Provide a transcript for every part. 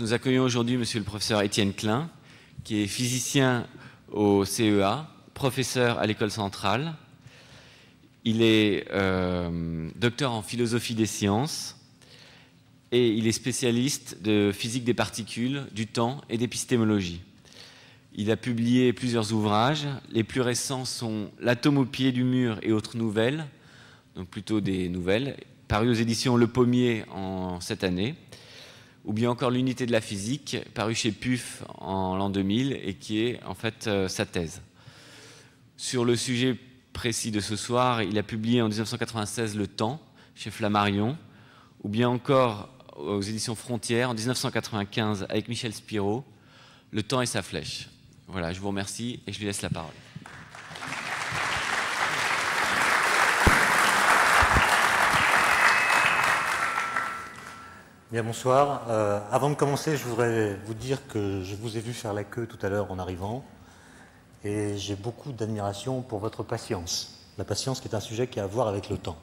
Nous accueillons aujourd'hui Monsieur le professeur Étienne Klein, qui est physicien au CEA, professeur à l'école centrale. Il est euh, docteur en philosophie des sciences et il est spécialiste de physique des particules, du temps et d'épistémologie. Il a publié plusieurs ouvrages. Les plus récents sont L'atome au pied du mur et autres nouvelles, donc plutôt des nouvelles, paru aux éditions Le Pommier en cette année ou bien encore l'unité de la physique, paru chez PUF en l'an 2000 et qui est en fait euh, sa thèse. Sur le sujet précis de ce soir, il a publié en 1996 Le Temps chez Flammarion, ou bien encore aux éditions Frontières en 1995 avec Michel Spiro, Le Temps et sa flèche. Voilà, je vous remercie et je lui laisse la parole. Bien, bonsoir. Euh, avant de commencer, je voudrais vous dire que je vous ai vu faire la queue tout à l'heure en arrivant et j'ai beaucoup d'admiration pour votre patience. La patience qui est un sujet qui a à voir avec le temps.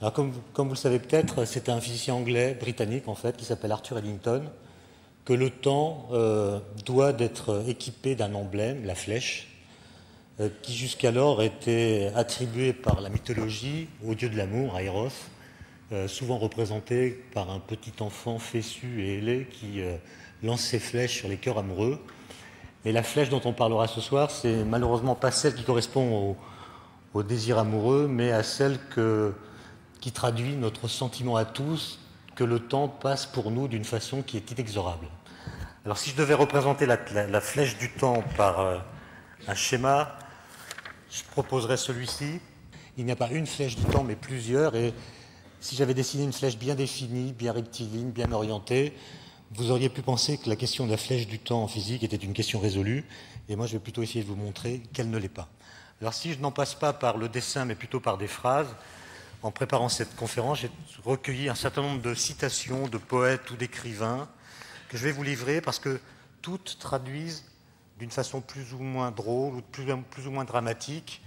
Alors, comme, vous le savez peut-être, c'est un physicien anglais, britannique en fait, qui s'appelle Arthur Eddington, que le temps euh, doit d'être équipé d'un emblème, la flèche, euh, qui jusqu'alors était attribué par la mythologie au dieu de l'amour, Eros, euh, souvent représenté par un petit enfant fessu et ailé qui euh, lance ses flèches sur les cœurs amoureux. Et la flèche dont on parlera ce soir, c'est malheureusement pas celle qui correspond au, désir amoureux, mais à celle qui traduit notre sentiment à tous que le temps passe pour nous d'une façon qui est inexorable. Alors si je devais représenter la, flèche du temps par euh, un schéma, je proposerais celui-ci. Il n'y a pas une flèche du temps, mais plusieurs, et si j'avais dessiné une flèche bien définie, bien rectiligne, bien orientée, vous auriez pu penser que la question de la flèche du temps en physique était une question résolue, et moi je vais plutôt essayer de vous montrer qu'elle ne l'est pas. Alors si je n'en passe pas par le dessin, mais plutôt par des phrases, en préparant cette conférence, j'ai recueilli un certain nombre de citations de poètes ou d'écrivains que je vais vous livrer parce que toutes traduisent d'une façon plus ou moins drôle ou plus, ou moins dramatique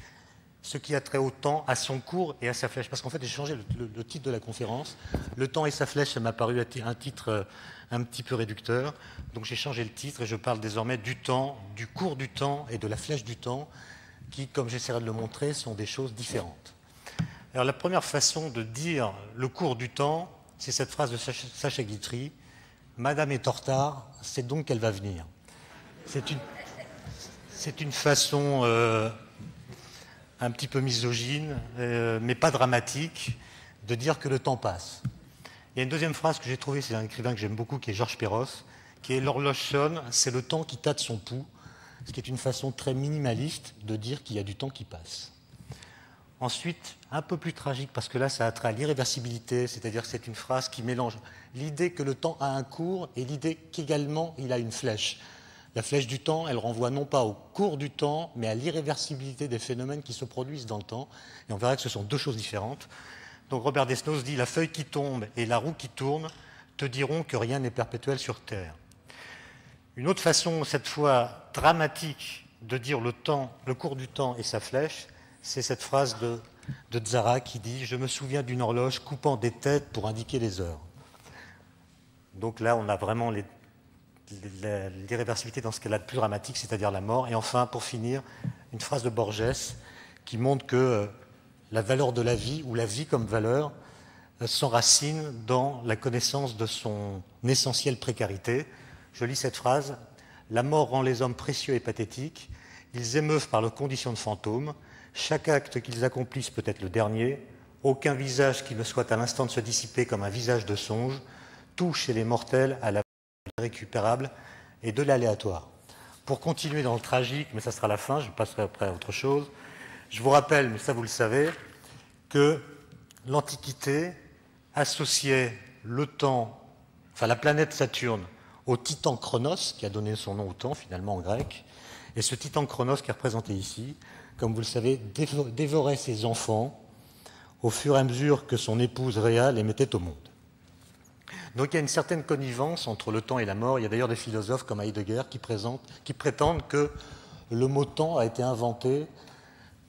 ce qui a trait au temps, à son cours et à sa flèche. Parce qu'en fait, j'ai changé le, titre de la conférence. Le temps et sa flèche, ça m'a paru un titre euh, un petit peu réducteur. Donc j'ai changé le titre et je parle désormais du temps, du cours du temps et de la flèche du temps, qui, comme j'essaierai de le montrer, sont des choses différentes. Alors la première façon de dire le cours du temps, c'est cette phrase de Sacha Guitry Madame est en retard, c'est donc qu'elle va venir. C'est une, façon euh, un petit peu misogyne, euh, mais pas dramatique, de dire que le temps passe. Il y a une deuxième phrase que j'ai trouvée, c'est un écrivain que j'aime beaucoup, qui est Georges Perros, qui est L'horloge sonne, c'est le temps qui tâte son pouls, ce qui est une façon très minimaliste de dire qu'il y a du temps qui passe. Ensuite, un peu plus tragique, parce que là, ça a trait à l'irréversibilité, c'est-à-dire que c'est une phrase qui mélange l'idée que le temps a un cours et l'idée qu'également il a une flèche. La flèche du temps, elle renvoie non pas au cours du temps, mais à l'irréversibilité des phénomènes qui se produisent dans le temps. Et on verra que ce sont deux choses différentes. Donc Robert Desnos dit La feuille qui tombe et la roue qui tourne te diront que rien n'est perpétuel sur Terre. Une autre façon, cette fois dramatique, de dire le temps, le cours du temps et sa flèche, c'est cette phrase de, de qui dit Je me souviens d'une horloge coupant des têtes pour indiquer les heures. Donc là, on a vraiment les, l'irréversibilité dans ce qu'elle a de plus dramatique, c'est-à-dire la mort. Et enfin, pour finir, une phrase de Borges qui montre que euh, la valeur de la vie, ou la vie comme valeur, euh, s'enracine dans la connaissance de son essentielle précarité. Je lis cette phrase. La mort rend les hommes précieux et pathétiques. Ils émeuvent par leurs conditions de fantômes. Chaque acte qu'ils accomplissent peut être le dernier. Aucun visage qui ne soit à l'instant de se dissiper comme un visage de songe. Tout chez les mortels à la récupérable et de l'aléatoire. Pour continuer dans le tragique, mais ça sera la fin, je passerai après à autre chose, je vous rappelle, mais ça vous le savez, que l'Antiquité associait le temps, enfin la planète Saturne, au titan Chronos, qui a donné son nom au temps finalement en grec, et ce titan Chronos qui est représenté ici, comme vous le savez, dévorait ses enfants au fur et à mesure que son épouse réelle les mettait au monde. Donc il y a une certaine connivence entre le temps et la mort. Il y a d'ailleurs des philosophes comme Heidegger qui, prétendent que le mot temps a été inventé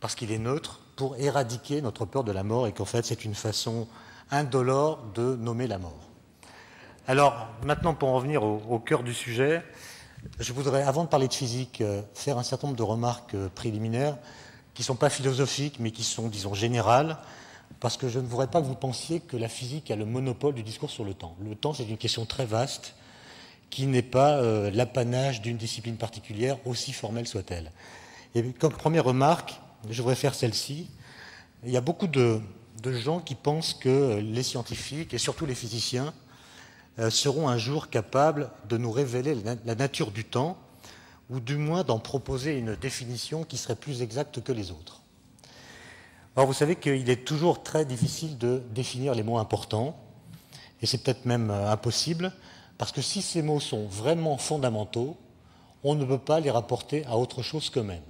parce qu'il est neutre pour éradiquer notre peur de la mort et qu'en fait c'est une façon indolore de nommer la mort. Alors, maintenant, pour en revenir au, cœur du sujet, je voudrais, avant de parler de physique, euh, faire un certain nombre de remarques euh, préliminaires qui ne sont pas philosophiques, mais qui sont, disons, générales, parce que je ne voudrais pas que vous pensiez que la physique a le monopole du discours sur le temps. Le temps, c'est une question très vaste, qui n'est pas euh, l'apanage d'une discipline particulière, aussi formelle soit-elle. Et comme première remarque, je voudrais faire celle-ci. Il y a beaucoup de, gens qui pensent que les scientifiques, et surtout les physiciens, euh, seront un jour capables de nous révéler la nature du temps, ou du moins d'en proposer une définition qui serait plus exacte que les autres. Alors vous savez qu'il est toujours très difficile de définir les mots importants, et c'est peut-être même euh, impossible, parce que si ces mots sont vraiment fondamentaux, on ne peut pas les rapporter à autre chose qu'eux-mêmes.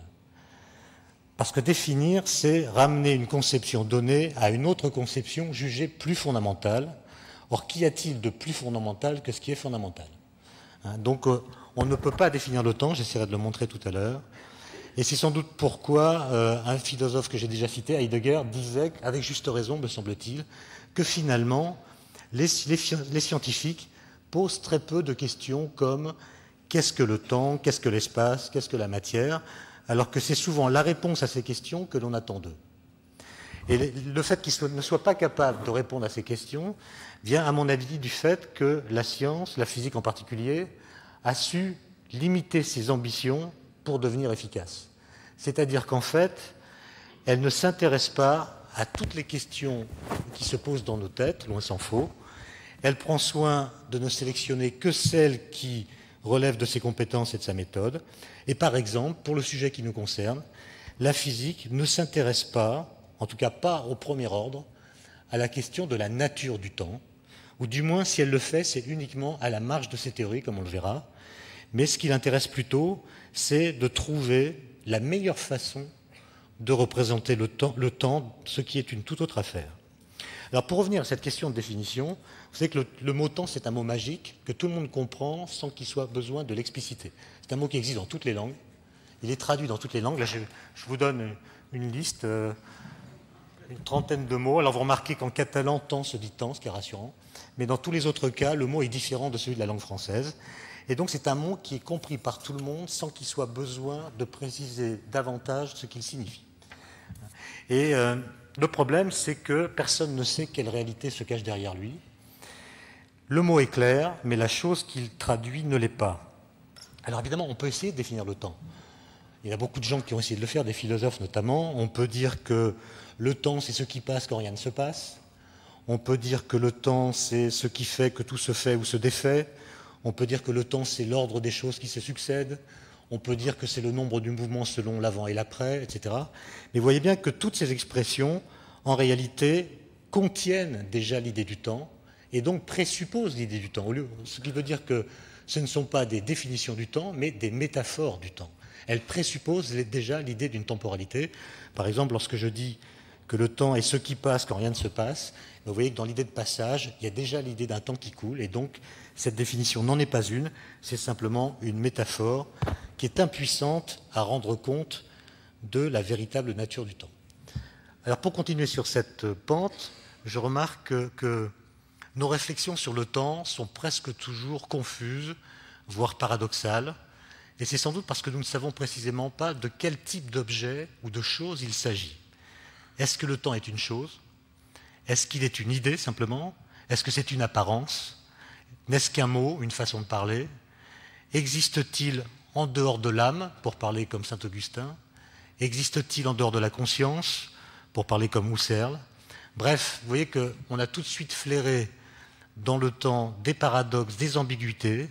Parce que définir, c'est ramener une conception donnée à une autre conception jugée plus fondamentale, Or, qu'y a-t-il de plus fondamental que ce qui est fondamental? Hein, Donc, euh, on ne peut pas définir le temps, j'essaierai de le montrer tout à l'heure. Et c'est sans doute pourquoi euh, un philosophe que j'ai déjà cité, Heidegger, disait, avec juste raison, me semble-t-il, que finalement, les, scientifiques posent très peu de questions comme qu'est-ce que le temps, qu'est-ce que l'espace, qu'est-ce que la matière, alors que c'est souvent la réponse à ces questions que l'on attend d'eux. Et le fait qu'ils ne soient pas capables de répondre à ces questions vient, à mon avis, du fait que la science, la physique en particulier, a su limiter ses ambitions pour devenir efficace. C'est-à-dire qu'en fait, elle ne s'intéresse pas à toutes les questions qui se posent dans nos têtes, loin s'en faut. Elle prend soin de ne sélectionner que celles qui relèvent de ses compétences et de sa méthode. Et par exemple, pour le sujet qui nous concerne, la physique ne s'intéresse pas, en tout cas pas au premier ordre, à la question de la nature du temps, ou du moins si elle le fait, c'est uniquement à la marge de ses théories, comme on le verra. Mais ce qui l'intéresse plutôt, c'est de trouver la meilleure façon de représenter le temps, le temps, ce qui est une toute autre affaire. Alors pour revenir à cette question de définition, vous savez que le, mot temps, c'est un mot magique que tout le monde comprend sans qu'il soit besoin de l'expliciter. C'est un mot qui existe dans toutes les langues. Il est traduit dans toutes les langues. Là, je, vous donne une liste, euh, une trentaine de mots. Alors vous remarquez qu'en catalan, temps se dit temps, ce qui est rassurant mais dans tous les autres cas, le mot est différent de celui de la langue française. Et donc c'est un mot qui est compris par tout le monde sans qu'il soit besoin de préciser davantage ce qu'il signifie. Et euh, le problème, c'est que personne ne sait quelle réalité se cache derrière lui. Le mot est clair, mais la chose qu'il traduit ne l'est pas. Alors évidemment, on peut essayer de définir le temps. Il y a beaucoup de gens qui ont essayé de le faire, des philosophes notamment. On peut dire que le temps, c'est ce qui passe quand rien ne se passe. On peut dire que le temps, c'est ce qui fait que tout se fait ou se défait. On peut dire que le temps, c'est l'ordre des choses qui se succèdent. On peut dire que c'est le nombre du mouvement selon l'avant et l'après, etc. Mais voyez bien que toutes ces expressions, en réalité, contiennent déjà l'idée du temps et donc présupposent l'idée du temps. Ce qui veut dire que ce ne sont pas des définitions du temps, mais des métaphores du temps. Elles présupposent déjà l'idée d'une temporalité. Par exemple, lorsque je dis que le temps est ce qui passe quand rien ne se passe, vous voyez que dans l'idée de passage, il y a déjà l'idée d'un temps qui coule, et donc cette définition n'en est pas une, c'est simplement une métaphore qui est impuissante à rendre compte de la véritable nature du temps. Alors pour continuer sur cette pente, je remarque que, nos réflexions sur le temps sont presque toujours confuses, voire paradoxales, et c'est sans doute parce que nous ne savons précisément pas de quel type d'objet ou de chose il s'agit. Est-ce que le temps est une chose? Est-ce qu'il est une idée simplement? Est-ce que c'est une apparence? N'est-ce qu'un mot, une façon de parler? Existe-t-il en dehors de l'âme, pour parler comme saint Augustin? Existe-t-il en dehors de la conscience, pour parler comme Husserl? Bref, vous voyez qu'on a tout de suite flairé dans le temps des paradoxes, des ambiguïtés,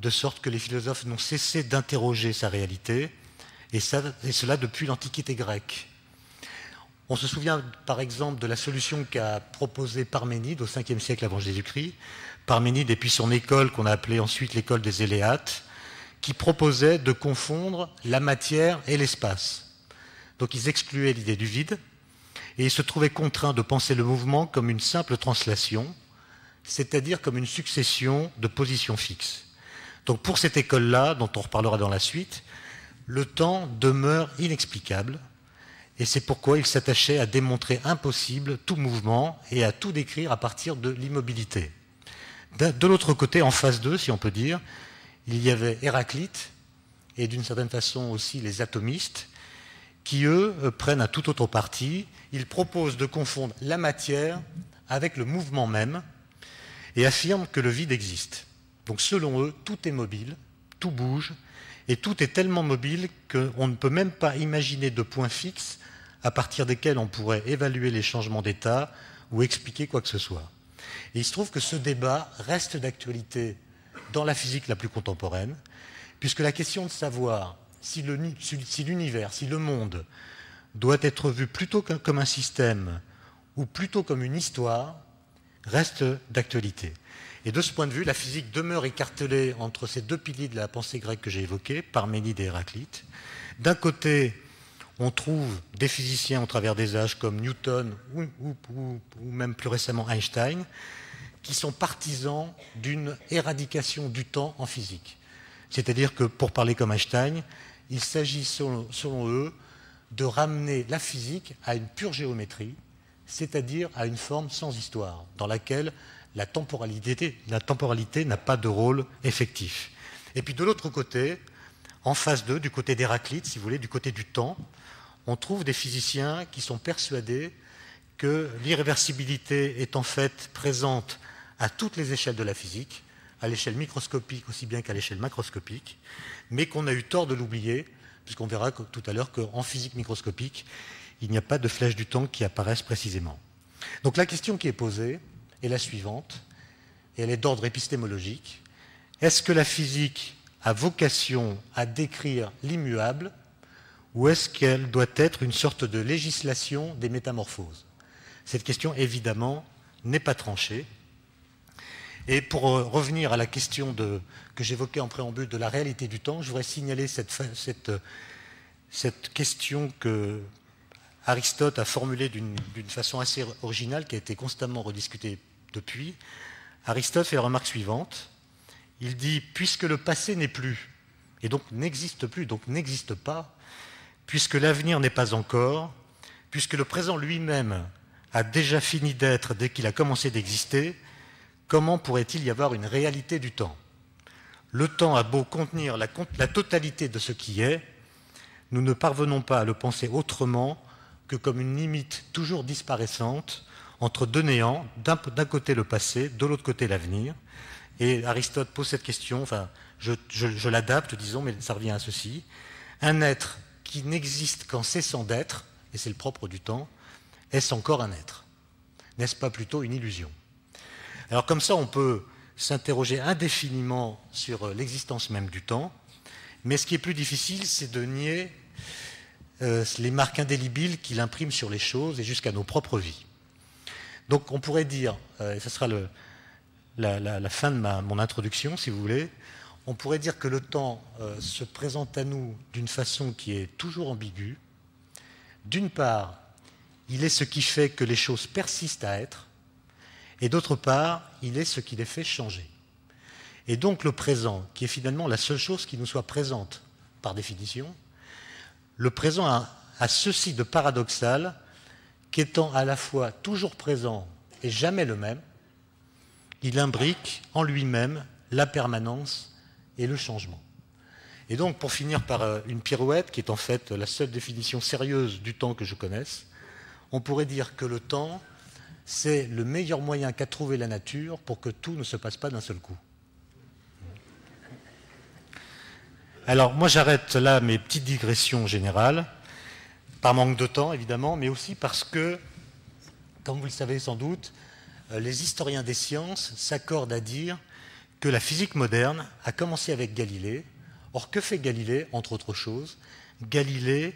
de sorte que les philosophes n'ont cessé d'interroger sa réalité, et, cela depuis l'Antiquité grecque. On se souvient par exemple de la solution qu'a proposée Parménide au 5e siècle avant Jésus-Christ. Parménide et puis son école qu'on a appelée ensuite l'école des Éléates, qui proposait de confondre la matière et l'espace. Donc ils excluaient l'idée du vide et ils se trouvaient contraints de penser le mouvement comme une simple translation, c'est-à-dire comme une succession de positions fixes. Donc pour cette école-là, dont on reparlera dans la suite, le temps demeure inexplicable et c'est pourquoi il s'attachait à démontrer impossible tout mouvement et à tout décrire à partir de l'immobilité. De l'autre côté, en phase 2, si on peut dire, il y avait Héraclite et d'une certaine façon aussi les atomistes qui, eux, euh, prennent un tout autre parti. Ils proposent de confondre la matière avec le mouvement même et affirment que le vide existe. Donc selon eux, tout est mobile, tout bouge, et tout est tellement mobile qu'on ne peut même pas imaginer de points fixes à partir desquels on pourrait évaluer les changements d'état ou expliquer quoi que ce soit. Et il se trouve que ce débat reste d'actualité dans la physique la plus contemporaine, puisque la question de savoir si l'univers, si le monde doit être vu plutôt comme un système ou plutôt comme une histoire, reste d'actualité. Et de ce point de vue, la physique demeure écartelée entre ces deux piliers de la pensée grecque que j'ai évoqués, Parménide et Héraclite. D'un côté, on trouve des physiciens au travers des âges comme Newton ou, même plus récemment Einstein, qui sont partisans d'une éradication du temps en physique. C'est-à-dire que, pour parler comme Einstein, il s'agit, selon, eux, de ramener la physique à une pure géométrie, c'est-à-dire à une forme sans histoire, dans laquelle la temporalité n'a temporalité pas de rôle effectif. Et puis de l'autre côté, en phase 2, du côté d'Héraclite, si vous voulez, du côté du temps, on trouve des physiciens qui sont persuadés que l'irréversibilité est en fait présente à toutes les échelles de la physique, à l'échelle microscopique aussi bien qu'à l'échelle macroscopique, mais qu'on a eu tort de l'oublier, puisqu'on verra tout à l'heure qu'en physique microscopique, il n'y a pas de flèches du temps qui apparaissent précisément. Donc la question qui est posée est la suivante, et elle est d'ordre épistémologique. Est-ce que la physique a vocation à décrire l'immuable, ou est-ce qu'elle doit être une sorte de législation des métamorphoses? Cette question, évidemment, n'est pas tranchée. Et pour euh, revenir à la question que j'évoquais en préambule de la réalité du temps, je voudrais signaler cette, cette question que Aristote a formulée d'une façon assez originale, qui a été constamment rediscutée depuis. Aristote fait la remarque suivante. Il dit, puisque le passé n'est plus, et donc n'existe plus, donc n'existe pas, puisque l'avenir n'est pas encore, puisque le présent lui-même a déjà fini d'être dès qu'il a commencé d'exister, comment pourrait-il y avoir une réalité du temps? Le temps a beau contenir la, totalité de ce qui est, nous ne parvenons pas à le penser autrement que comme une limite toujours disparaissante entre deux néants, d'un côté le passé, de l'autre côté l'avenir. Et Aristote pose cette question, enfin, je, je l'adapte, disons, mais ça revient à ceci. Un être qui n'existe qu'en cessant d'être, et c'est le propre du temps, est-ce encore un être? N'est-ce pas plutôt une illusion? Alors comme ça, on peut s'interroger indéfiniment sur euh, l'existence même du temps, mais ce qui est plus difficile, c'est de nier euh, les marques indélébiles qu'il imprime sur les choses et jusqu'à nos propres vies. Donc on pourrait dire, euh, et ce sera la, fin de mon introduction si vous voulez, on pourrait dire que le temps se présente à nous d'une façon qui est toujours ambiguë. D'une part, il est ce qui fait que les choses persistent à être, et d'autre part, il est ce qui les fait changer. Et donc le présent, qui est finalement la seule chose qui nous soit présente par définition, le présent a, ceci de paradoxal qu'étant à la fois toujours présent et jamais le même, il imbrique en lui-même la permanence et le changement. Et donc, pour finir par euh, une pirouette, qui est en fait la seule définition sérieuse du temps que je connaisse, on pourrait dire que le temps c'est le meilleur moyen qu'a trouvé la nature pour que tout ne se passe pas d'un seul coup. Alors moi j'arrête là mes petites digressions générales, par manque de temps évidemment, mais aussi parce que, comme vous le savez sans doute, euh, les historiens des sciences s'accordent à dire que la physique moderne a commencé avec Galilée. Or que fait Galilée, entre autres choses? Galilée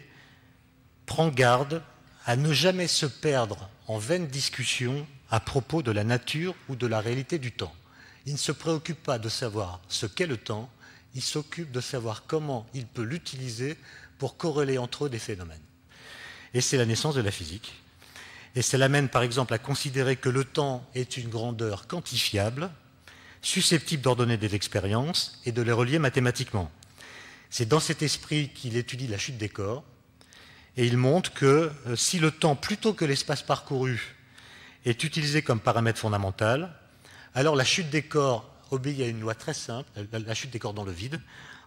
prend garde à ne jamais se perdre en vaines discussions à propos de la nature ou de la réalité du temps. Il ne se préoccupe pas de savoir ce qu'est le temps, il s'occupe de savoir comment il peut l'utiliser pour corréler entre eux des phénomènes. Et c'est la naissance de la physique. Et cela mène par exemple à considérer que le temps est une grandeur quantifiable, susceptible d'ordonner des expériences et de les relier mathématiquement. C'est dans cet esprit qu'il étudie la chute des corps, et il montre que euh, si le temps, plutôt que l'espace parcouru, est utilisé comme paramètre fondamental, alors la chute des corps obéit à une loi très simple, la chute des corps dans le vide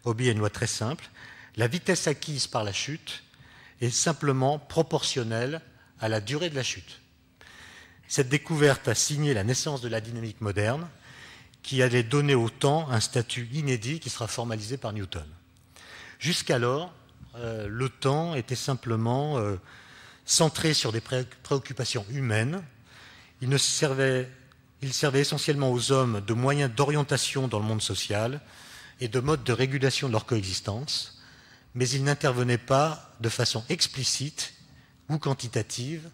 obéit à une loi très simple. La vitesse acquise par la chute est simplement proportionnelle à la durée de la chute. Cette découverte a signé la naissance de la dynamique moderne, qui allait donner au temps un statut inédit qui sera formalisé par Newton. Jusqu'alors, euh, le temps était simplement euh, centré sur des préoccupations humaines. Il, servait, il servait essentiellement aux hommes de moyens d'orientation dans le monde social et de modes de régulation de leur coexistence, mais il n'intervenait pas de façon explicite ou quantitative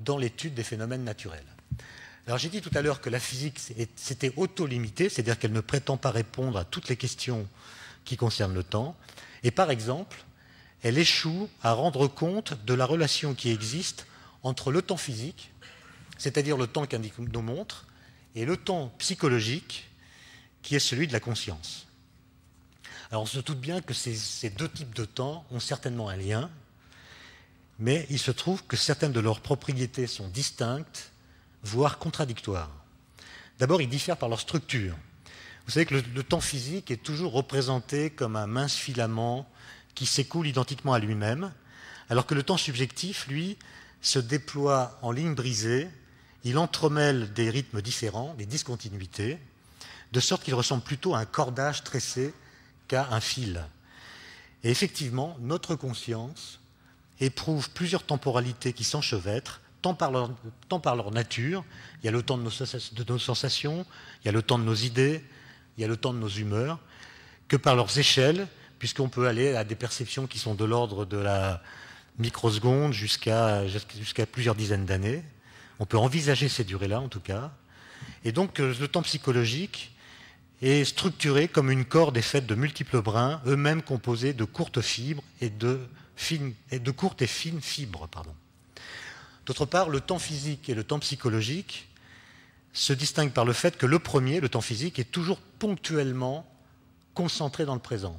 dans l'étude des phénomènes naturels. Alors j'ai dit tout à l'heure que la physique s'était auto-limitée, c'est-à-dire qu'elle ne prétend pas répondre à toutes les questions qui concernent le temps. Et par exemple, elle échoue à rendre compte de la relation qui existe entre le temps physique, c'est-à-dire le temps qu'indiquent nos montres, et le temps psychologique, qui est celui de la conscience. Alors on se doute bien que ces, deux types de temps ont certainement un lien, mais il se trouve que certaines de leurs propriétés sont distinctes voire contradictoires. D'abord, ils diffèrent par leur structure. Vous savez que le, temps physique est toujours représenté comme un mince filament qui s'écoule identiquement à lui-même, alors que le temps subjectif, lui, se déploie en ligne brisée, il entremêle des rythmes différents, des discontinuités, de sorte qu'il ressemble plutôt à un cordage tressé qu'à un fil. Et effectivement, notre conscience éprouve plusieurs temporalités qui s'enchevêtrent, tant par, leur, nature, il y a le temps de nos, sensations, il y a le temps de nos idées, il y a le temps de nos humeurs, que par leurs échelles, puisqu'on peut aller à des perceptions qui sont de l'ordre de la microseconde jusqu'à plusieurs dizaines d'années. On peut envisager ces durées-là, en tout cas. Et donc, euh, le temps psychologique est structuré comme une corde faite de multiples brins, eux-mêmes composés de courtes fibres et de, fines, courtes et fines fibres. Pardon. D'autre part, le temps physique et le temps psychologique se distinguent par le fait que le premier, le temps physique, est toujours ponctuellement concentré dans le présent.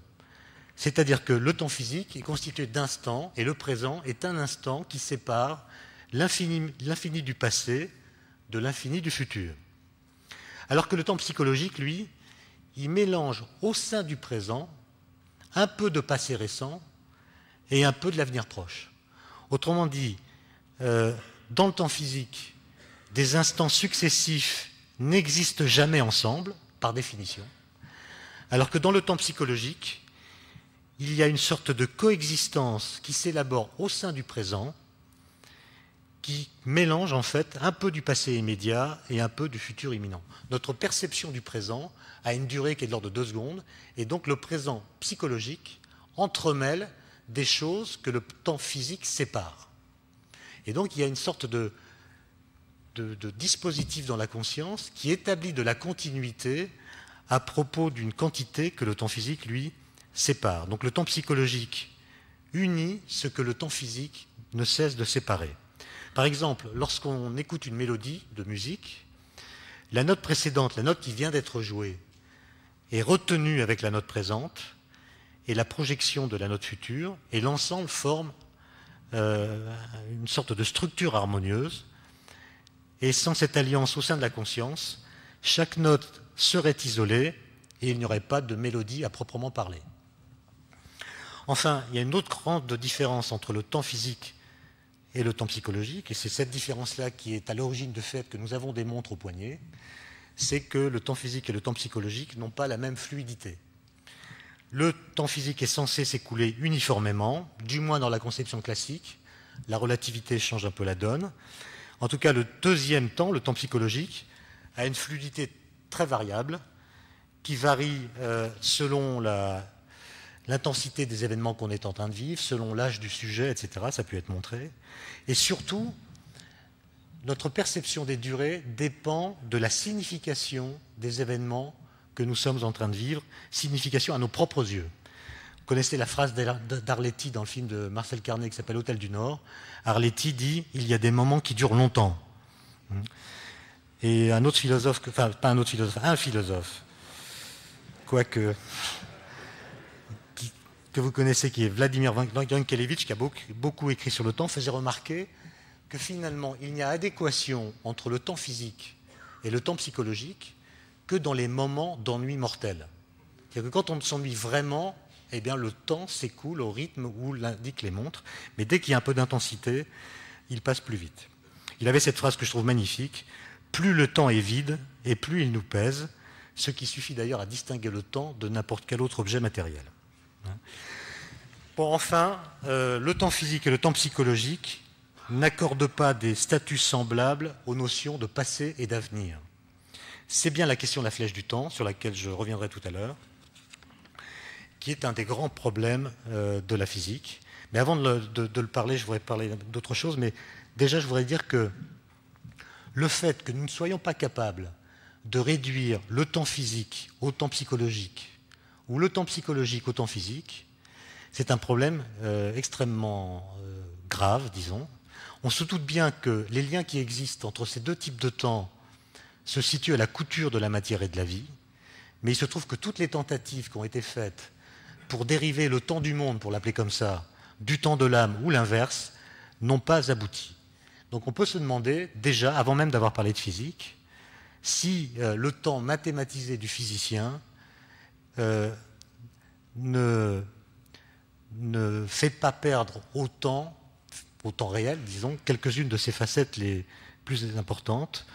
C'est-à-dire que le temps physique est constitué d'instants et le présent est un instant qui sépare l'infini du passé de l'infini du futur. Alors que le temps psychologique, lui, il mélange au sein du présent un peu de passé récent et un peu de l'avenir proche. Autrement dit, euh, dans le temps physique, des instants successifs n'existent jamais ensemble, par définition, alors que dans le temps psychologique, il y a une sorte de coexistence qui s'élabore au sein du présent, qui mélange en fait un peu du passé immédiat et un peu du futur imminent. Notre perception du présent a une durée qui est de l'ordre de deux secondes, et donc le présent psychologique entremêle des choses que le temps physique sépare. Et donc il y a une sorte de, dispositif dans la conscience qui établit de la continuité à propos d'une quantité que le temps physique, lui, sépare. Donc le temps psychologique unit ce que le temps physique ne cesse de séparer. Par exemple, lorsqu'on écoute une mélodie de musique, la note précédente, la note qui vient d'être jouée, est retenue avec la note présente et la projection de la note future, et l'ensemble forme euh, une sorte de structure harmonieuse. Et sans cette alliance au sein de la conscience, chaque note serait isolée et il n'y aurait pas de mélodie à proprement parler. Enfin, il y a une autre grande différence entre le temps physique et le temps psychologique, et c'est cette différence-là qui est à l'origine du fait que nous avons des montres au poignet, c'est que le temps physique et le temps psychologique n'ont pas la même fluidité. Le temps physique est censé s'écouler uniformément, du moins dans la conception classique. La relativité change un peu la donne. En tout cas, le deuxième temps, le temps psychologique, a une fluidité très variable qui varie euh, selon l'intensité des événements qu'on est en train de vivre, selon l'âge du sujet, etc. Ça peut être montré. Et surtout, notre perception des durées dépend de la signification des événements que nous sommes en train de vivre, signification à nos propres yeux. Vous connaissez la phrase d'Arletty dans le film de Marcel Carnet qui s'appelle Hôtel du Nord. Arletty dit Il y a des moments qui durent longtemps. Et un autre philosophe, enfin, pas un autre philosophe, un philosophe, quoique, que vous connaissez, qui est Vladimir Yankelevitch, qui a beaucoup, beaucoup écrit sur le temps, faisait remarquer que finalement, il y a adéquation entre le temps physique et le temps psychologique, que dans les moments d'ennui mortel. C'est-à-dire que quand on s'ennuie vraiment, eh le temps s'écoule au rythme où l'indiquent les montres, mais dès qu'il y a un peu d'intensité, il passe plus vite. Il avait cette phrase que je trouve magnifique Plus le temps est vide et plus il nous pèse, ce qui suffit d'ailleurs à distinguer le temps de n'importe quel autre objet matériel. Bon, enfin, euh, le temps physique et le temps psychologique n'accordent pas des statuts semblables aux notions de passé et d'avenir. C'est bien la question de la flèche du temps, sur laquelle je reviendrai tout à l'heure, qui est un des grands problèmes euh, de la physique. Mais avant de le, parler, je voudrais parler d'autre chose, mais déjà je voudrais dire que le fait que nous ne soyons pas capables de réduire le temps physique au temps psychologique, ou le temps psychologique au temps physique, c'est un problème euh, extrêmement euh, grave, disons. On se doute bien que les liens qui existent entre ces deux types de temps se situent à la couture de la matière et de la vie, mais il se trouve que toutes les tentatives qui ont été faites pour dériver le temps du monde, pour l'appeler comme ça, du temps de l'âme ou l'inverse, n'ont pas abouti. Donc on peut se demander, déjà, avant même d'avoir parlé de physique, si euh, le temps mathématisé du physicien ne ne fait pas perdre autant, au temps réel, disons, quelques-unes de ses facettes les plus importantes.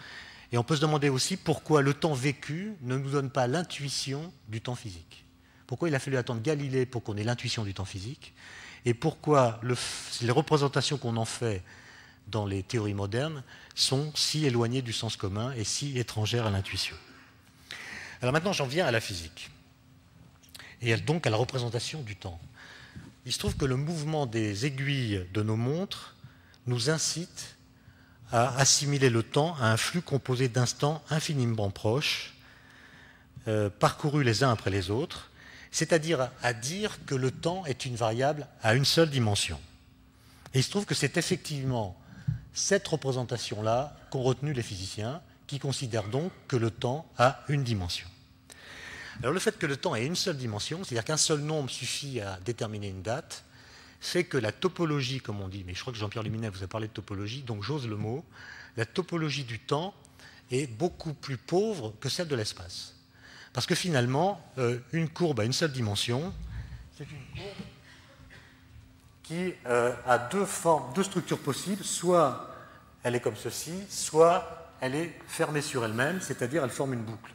Et on peut se demander aussi pourquoi le temps vécu ne nous donne pas l'intuition du temps physique. Pourquoi il a fallu attendre Galilée pour qu'on ait l'intuition du temps physique Et pourquoi les représentations qu'on en fait dans les théories modernes sont si éloignées du sens commun et si étrangères à l'intuition. Alors maintenant, j'en viens à la physique, et donc à la représentation du temps. Il se trouve que le mouvement des aiguilles de nos montres nous incite à assimiler le temps à un flux composé d'instants infiniment proches, euh, parcourus les uns après les autres, c'est-à-dire à dire que le temps est une variable à une seule dimension. Et il se trouve que c'est effectivement cette représentation-là qu'ont retenu les physiciens, qui considèrent donc que le temps a une dimension. Alors le fait que le temps ait une seule dimension, c'est-à-dire qu'un seul nombre suffit à déterminer une date, fait que la topologie, comme on dit, mais je crois que Jean-Pierre Luminet vous a parlé de topologie, donc j'ose le mot, la topologie du temps est beaucoup plus pauvre que celle de l'espace. Parce que finalement, euh, une courbe à une seule dimension, c'est une courbe qui euh, a deux formes, deux structures possibles, soit elle est comme ceci, soit elle est fermée sur elle-même, c'est-à-dire elle forme une boucle.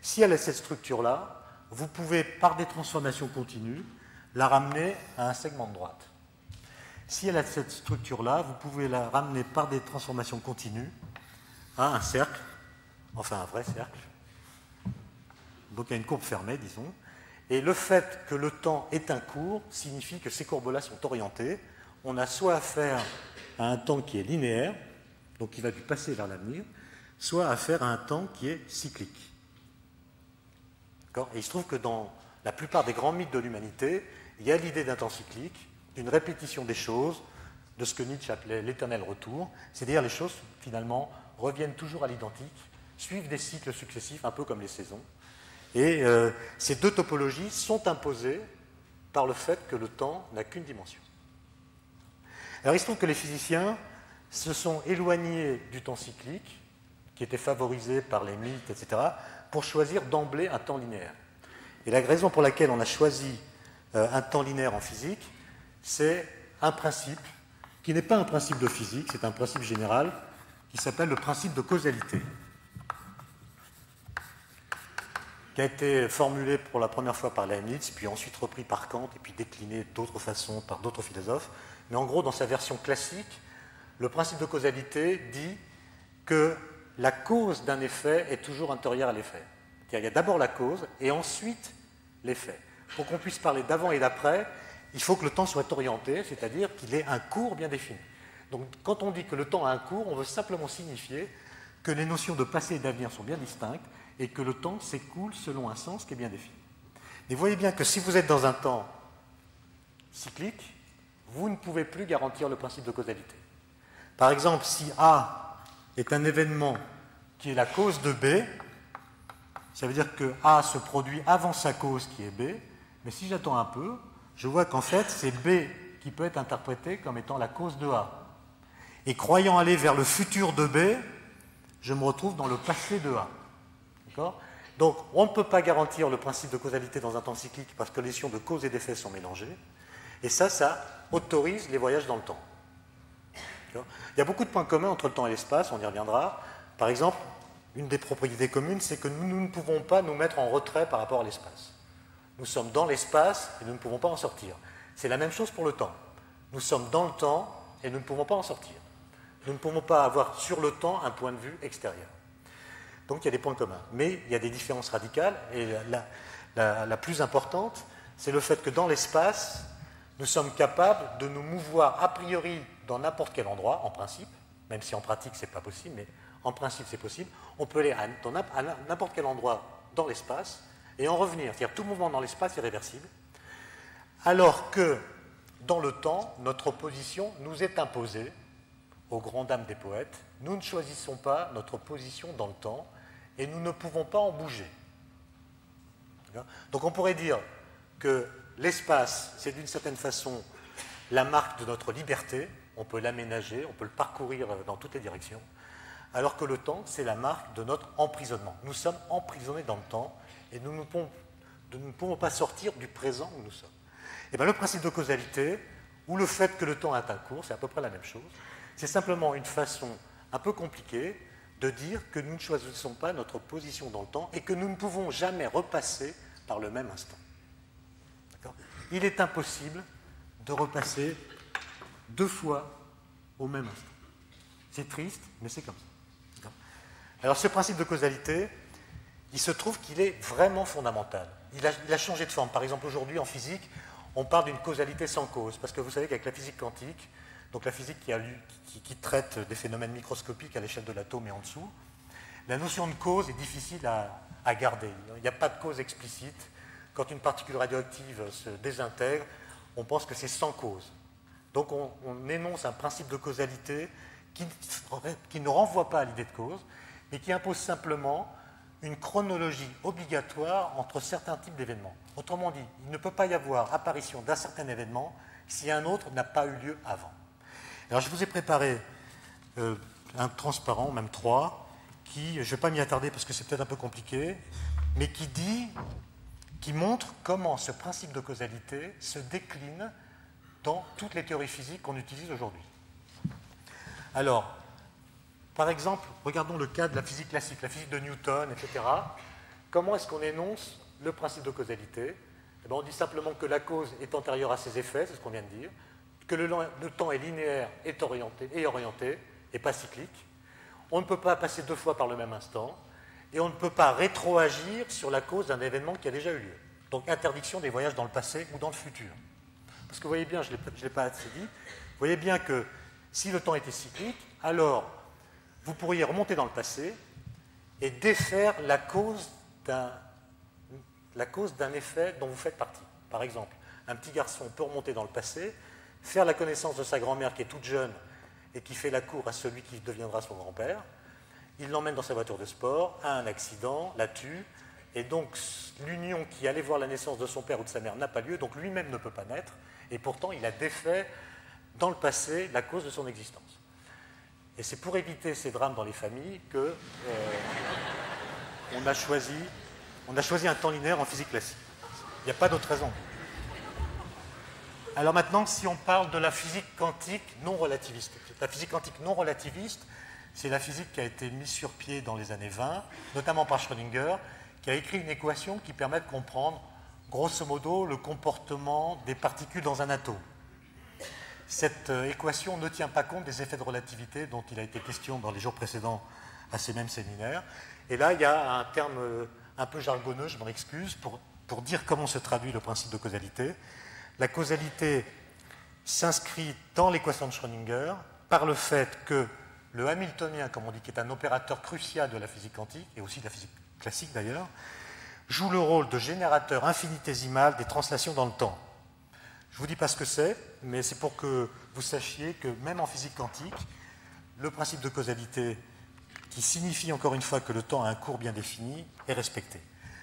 Si elle a cette structure-là, vous pouvez, par des transformations continues, la ramener à un segment de droite. Si elle a cette structure-là, vous pouvez la ramener par des transformations continues à un cercle, enfin un vrai cercle. Donc à une courbe fermée, disons. Et le fait que le temps est un cours signifie que ces courbes-là sont orientées. On a soit affaire à un temps qui est linéaire, donc qui va du passé vers l'avenir, soit affaire à un temps qui est cyclique. Et il se trouve que dans la plupart des grands mythes de l'humanité, il y a l'idée d'un temps cyclique, d'une répétition des choses, de ce que Nietzsche appelait l'éternel retour, c'est-à-dire les choses finalement reviennent toujours à l'identique, suivent des cycles successifs, un peu comme les saisons. Et euh, ces deux topologies sont imposées par le fait que le temps n'a qu'une dimension. Alors il se trouve que les physiciens se sont éloignés du temps cyclique, qui était favorisé par les mythes, etc., pour choisir d'emblée un temps linéaire. Et la raison pour laquelle on a choisi un temps linéaire en physique, c'est un principe qui n'est pas un principe de physique, c'est un principe général qui s'appelle le principe de causalité, qui a été formulé pour la première fois par Leibniz, puis ensuite repris par Kant, et puis décliné d'autres façons par d'autres philosophes. Mais en gros, dans sa version classique, le principe de causalité dit que la cause d'un effet est toujours intérieure à l'effet. Il y a d'abord la cause et ensuite l'effet. Pour qu'on puisse parler d'avant et d'après, il faut que le temps soit orienté, c'est-à-dire qu'il ait un cours bien défini. Donc quand on dit que le temps a un cours, on veut simplement signifier que les notions de passé et d'avenir sont bien distinctes et que le temps s'écoule selon un sens qui est bien défini. Mais voyez bien que si vous êtes dans un temps cyclique, vous ne pouvez plus garantir le principe de causalité. Par exemple, si A est un événement qui est la cause de B, ça veut dire que A se produit avant sa cause qui est B, mais si j'attends un peu, je vois qu'en fait c'est B qui peut être interprété comme étant la cause de A. Et croyant aller vers le futur de B, je me retrouve dans le passé de A. Donc, on ne peut pas garantir le principe de causalité dans un temps cyclique parce que les notions de cause et d'effet sont mélangées. Et ça, ça autorise les voyages dans le temps. Il y a beaucoup de points communs entre le temps et l'espace, on y reviendra. Par exemple, une des propriétés communes, c'est que nous, ne pouvons pas nous mettre en retrait par rapport à l'espace. Nous sommes dans l'espace et nous ne pouvons pas en sortir. C'est la même chose pour le temps. Nous sommes dans le temps et nous ne pouvons pas en sortir. Nous ne pouvons pas avoir sur le temps un point de vue extérieur. Donc il y a des points communs. Mais il y a des différences radicales et la, plus importante, c'est le fait que dans l'espace, nous sommes capables de nous mouvoir a priori dans n'importe quel endroit, en principe, même si en pratique ce n'est pas possible, mais en principe c'est possible. On peut aller à n'importe quel endroit dans l'espace et en revenir. C'est-à-dire tout mouvement dans l'espace est réversible. Alors que dans le temps, notre position nous est imposée, aux grandes dames des poètes. Nous ne choisissons pas notre position dans le temps et nous ne pouvons pas en bouger. Donc on pourrait dire que l'espace, c'est d'une certaine façon la marque de notre liberté, on peut l'aménager, on peut le parcourir dans toutes les directions, alors que le temps, c'est la marque de notre emprisonnement. Nous sommes emprisonnés dans le temps et nous ne pouvons, pas sortir du présent où nous sommes. Eh bien, le principe de causalité, ou le fait que le temps est un cours, c'est à peu près la même chose, c'est simplement une façon un peu compliquée de dire que nous ne choisissons pas notre position dans le temps et que nous ne pouvons jamais repasser par le même instant. Il est impossible de repasser deux fois au même instant. C'est triste, mais c'est comme ça. Alors ce principe de causalité, il se trouve qu'il est vraiment fondamental. Il a, changé de forme. Par exemple, aujourd'hui en physique, on parle d'une causalité sans cause, parce que vous savez qu'avec la physique quantique, donc la physique qui, traite des phénomènes microscopiques à l'échelle de l'atome et en dessous, la notion de cause est difficile à garder. Il n'y a pas de cause explicite. Quand une particule radioactive se désintègre, on pense que c'est sans cause. Donc on, énonce un principe de causalité qui, ne renvoie pas à l'idée de cause, mais qui impose simplement une chronologie obligatoire entre certains types d'événements. Autrement dit, il ne peut pas y avoir apparition d'un certain événement si un autre n'a pas eu lieu avant. Alors je vous ai préparé euh, un transparent, même trois, qui, je ne vais pas m'y attarder parce que c'est peut-être un peu compliqué, mais qui dit, qui montre comment ce principe de causalité se décline dans toutes les théories physiques qu'on utilise aujourd'hui. Alors, par exemple, regardons le cas de la physique classique, la physique de Newton, etc. Comment est-ce qu'on énonce le principe de causalité? Eh bien, On dit simplement que la cause est antérieure à ses effets, c'est ce qu'on vient de dire, que le, temps est linéaire est orienté, et orienté, et pas cyclique. On ne peut pas passer deux fois par le même instant, et on ne peut pas rétroagir sur la cause d'un événement qui a déjà eu lieu. Donc interdiction des voyages dans le passé ou dans le futur. Parce que vous voyez bien, je ne l'ai pas assez dit, vous voyez bien que si le temps était cyclique, alors vous pourriez remonter dans le passé et défaire la cause d'un effet dont vous faites partie. Par exemple, un petit garçon peut remonter dans le passé, faire la connaissance de sa grand-mère qui est toute jeune et qui fait la cour à celui qui deviendra son grand-père. Il l'emmène dans sa voiture de sport, a un accident, la tue, et donc l'union qui allait voir la naissance de son père ou de sa mère n'a pas lieu, donc lui-même ne peut pas naître, et pourtant il a défait dans le passé la cause de son existence. Et c'est pour éviter ces drames dans les familles que euh, on, a choisi, a choisi un temps linéaire en physique classique. Il n'y a pas d'autre raison. Alors maintenant, si on parle de la physique quantique non relativiste, la physique quantique non relativiste, c'est la physique qui a été mise sur pied dans les années 20, notamment par Schrödinger, qui a écrit une équation qui permet de comprendre grosso modo le comportement des particules dans un atome. Cette euh, équation ne tient pas compte des effets de relativité dont il a été question dans les jours précédents à ces mêmes séminaires. Et là, il y a un terme euh, un peu jargonneux, je m'en excuse, pour, pour dire comment se traduit le principe de causalité. La causalité s'inscrit dans l'équation de Schrödinger par le fait que le Hamiltonien, comme on dit, qui est un opérateur crucial de la physique quantique, et aussi de la physique classique d'ailleurs, joue le rôle de générateur infinitésimal des translations dans le temps. Je ne vous dis pas ce que c'est, mais c'est pour que vous sachiez que même en physique quantique, le principe de causalité, qui signifie encore une fois que le temps a un cours bien défini, est respecté.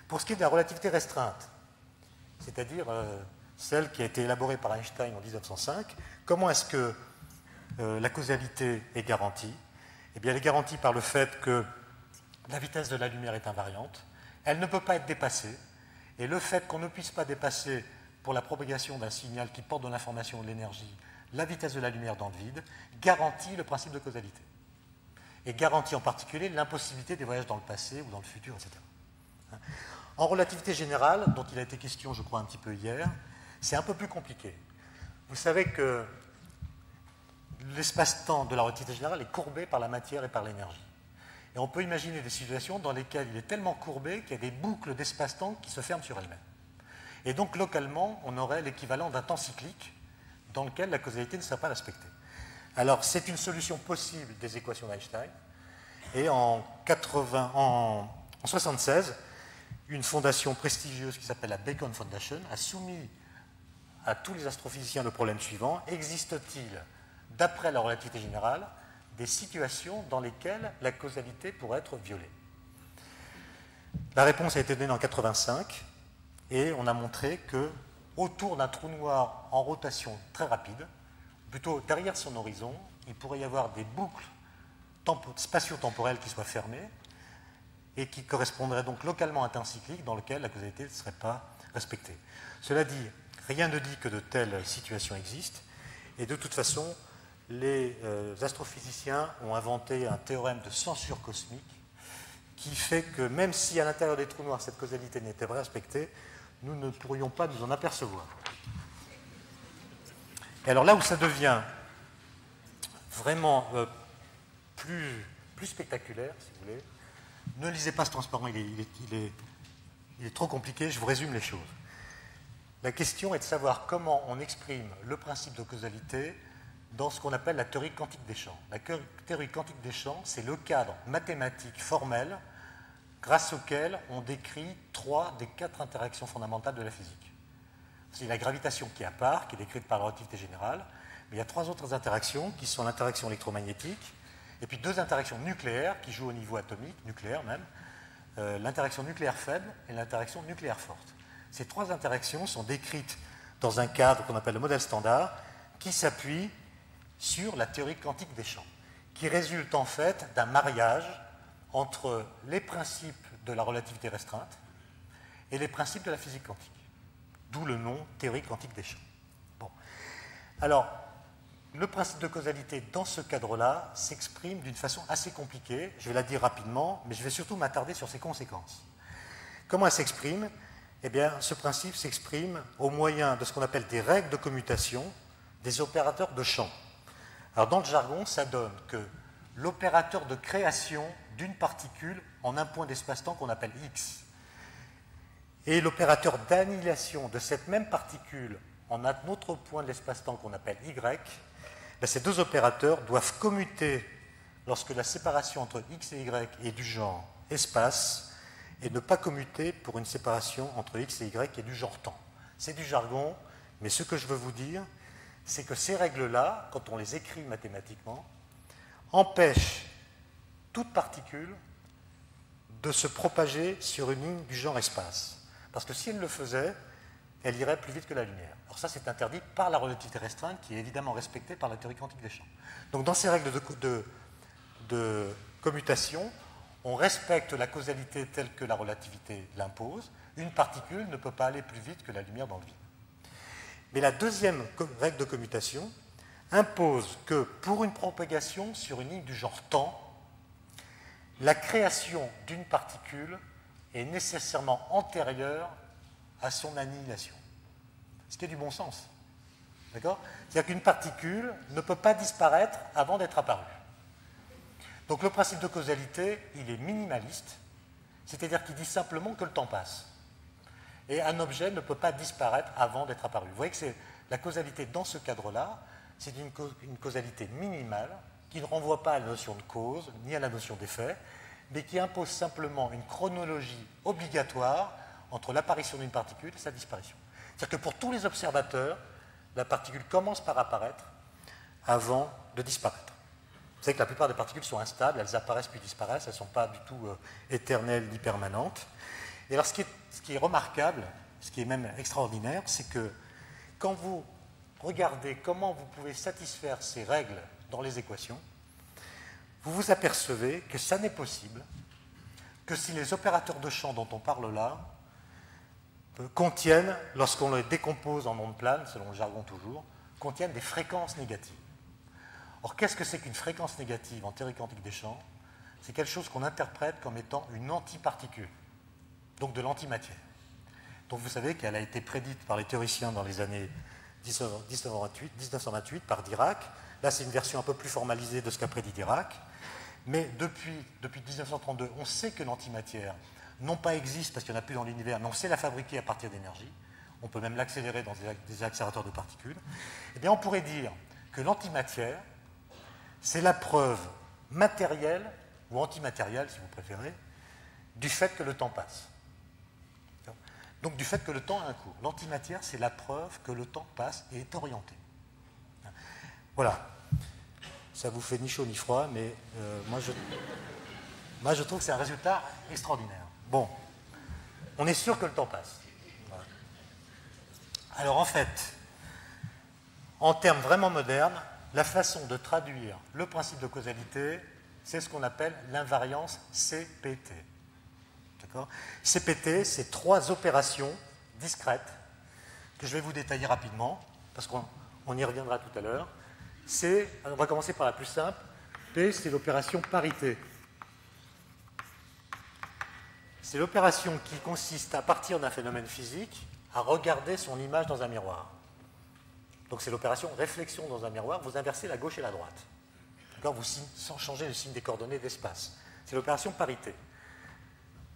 Pour ce qui est de la relativité restreinte, c'est-à-dire euh, celle qui a été élaborée par Einstein en 1905, comment est-ce que euh, la causalité est garantie? Eh bien, elle est garantie par le fait que la vitesse de la lumière est invariante, elle ne peut pas être dépassée, et le fait qu'on ne puisse pas dépasser, pour la propagation d'un signal qui porte de l'information ou de l'énergie, la vitesse de la lumière dans le vide, garantit le principe de causalité. Et garantit en particulier l'impossibilité des voyages dans le passé ou dans le futur, etc. En relativité générale, dont il a été question, je crois, un petit peu hier, c'est un peu plus compliqué. Vous savez que l'espace-temps de la relativité générale est courbé par la matière et par l'énergie. Et on peut imaginer des situations dans lesquelles il est tellement courbé qu'il y a des boucles d'espace-temps qui se ferment sur elles-mêmes. Et donc, localement, on aurait l'équivalent d'un temps cyclique dans lequel la causalité ne serait pas respectée. Alors, c'est une solution possible des équations d'Einstein. Et en, 80, en, en 76, une fondation prestigieuse qui s'appelle la Bacon Foundation a soumis à tous les astrophysiciens le problème suivant existe-t-il, d'après la relativité générale, des situations dans lesquelles la causalité pourrait être violée? La réponse a été donnée en 85 et on a montré que autour d'un trou noir en rotation très rapide, plutôt derrière son horizon, il pourrait y avoir des boucles spatio-temporelles qui soient fermées et qui correspondraient donc localement à un temps cyclique dans lequel la causalité ne serait pas respectée. Cela dit, rien ne dit que de telles situations existent, et de toute façon, les euh, astrophysiciens ont inventé un théorème de censure cosmique qui fait que même si à l'intérieur des trous noirs cette causalité n'était pas respectée, nous ne pourrions pas nous en apercevoir. Et alors là où ça devient vraiment euh, plus, spectaculaire, si vous voulez, ne lisez pas ce transparent, il est trop compliqué, je vous résume les choses. La question est de savoir comment on exprime le principe de causalité dans ce qu'on appelle la théorie quantique des champs. La théorie quantique des champs, c'est le cadre mathématique formel grâce auquel on décrit trois des quatre interactions fondamentales de la physique. C'est la gravitation qui est à part, qui est décrite par la relativité générale, mais il y a trois autres interactions qui sont l'interaction électromagnétique, et puis deux interactions nucléaires qui jouent au niveau atomique, nucléaire même, euh, l'interaction nucléaire faible et l'interaction nucléaire forte. Ces trois interactions sont décrites dans un cadre qu'on appelle le modèle standard, qui s'appuie sur la théorie quantique des champs, qui résulte en fait d'un mariage entre les principes de la relativité restreinte et les principes de la physique quantique. D'où le nom théorie quantique des champs. Bon. Alors, le principe de causalité dans ce cadre-là s'exprime d'une façon assez compliquée. Je vais la dire rapidement, mais je vais surtout m'attarder sur ses conséquences. Comment elle s'exprime? Eh bien, ce principe s'exprime au moyen de ce qu'on appelle des règles de commutation des opérateurs de champ. Alors, dans le jargon, ça donne que l'opérateur de création d'une particule en un point d'espace-temps qu'on appelle x et l'opérateur d'annihilation de cette même particule en un autre point de l'espace-temps qu'on appelle y, ben, ces deux opérateurs doivent commuter lorsque la séparation entre x et y est du genre espace et ne pas commuter pour une séparation entre x et y qui est du genre temps. C'est du jargon, mais ce que je veux vous dire, c'est que ces règles-là, quand on les écrit mathématiquement, empêchent toute particule de se propager sur une ligne du genre espace. Parce que si elle le faisait, elle irait plus vite que la lumière. Alors ça, c'est interdit par la relativité restreinte, qui est évidemment respectée par la théorie quantique des champs. Donc dans ces règles de, de commutation, on respecte la causalité telle que la relativité l'impose. Une particule ne peut pas aller plus vite que la lumière dans le vide. Mais la deuxième règle de commutation impose que pour une propagation sur une ligne du genre temps, la création d'une particule est nécessairement antérieure à son annihilation. Ce qui est du bon sens. D'accord? C'est-à-dire qu'une particule ne peut pas disparaître avant d'être apparue. Donc le principe de causalité, il est minimaliste, c'est-à-dire qu'il dit simplement que le temps passe. Et un objet ne peut pas disparaître avant d'être apparu. Vous voyez que c'est la causalité dans ce cadre-là, c'est une, une, causalité minimale qui ne renvoie pas à la notion de cause ni à la notion d'effet, mais qui impose simplement une chronologie obligatoire entre l'apparition d'une particule et sa disparition. C'est-à-dire que pour tous les observateurs, la particule commence par apparaître avant de disparaître. Vous savez que la plupart des particules sont instables, elles apparaissent puis disparaissent, elles ne sont pas du tout euh, éternelles ni permanentes. Et alors ce qui, est, ce qui est remarquable, ce qui est même extraordinaire, c'est que quand vous regardez comment vous pouvez satisfaire ces règles dans les équations, vous vous apercevez que ça n'est possible que si les opérateurs de champ dont on parle là euh, contiennent, lorsqu'on les décompose en ondes planes, selon le jargon toujours, contiennent des fréquences négatives. Or, qu'est-ce que c'est qu'une fréquence négative en théorie quantique des champs? C'est quelque chose qu'on interprète comme étant une antiparticule, donc de l'antimatière. Donc vous savez qu'elle a été prédite par les théoriciens dans les années 1928, par Dirac. Là, c'est une version un peu plus formalisée de ce qu'a prédit Dirac. Mais depuis, depuis 1932, on sait que l'antimatière, non pas existe parce qu'il n'y en a plus dans l'univers, mais on sait la fabriquer à partir d'énergie. On peut même l'accélérer dans des accélérateurs de particules. Eh bien, on pourrait dire que l'antimatière, c'est la preuve matérielle, ou antimatérielle si vous préférez, du fait que le temps passe. Donc du fait que le temps a un cours. L'antimatière, c'est la preuve que le temps passe et est orienté. Voilà. Ça vous fait ni chaud ni froid, mais euh, moi, je, moi je trouve que c'est un résultat extraordinaire. Bon, on est sûr que le temps passe. Alors en fait, en termes vraiment modernes, la façon de traduire le principe de causalité, c'est ce qu'on appelle l'invariance CPT. CPT, c'est trois opérations discrètes que je vais vous détailler rapidement, parce qu'on y reviendra tout à l'heure. On va commencer par la plus simple. P, c'est l'opération parité. C'est l'opération qui consiste à partir d'un phénomène physique à regarder son image dans un miroir. Donc c'est l'opération réflexion dans un miroir, vous inversez la gauche et la droite. Vous sans changer le signe des coordonnées d'espace. C'est l'opération parité.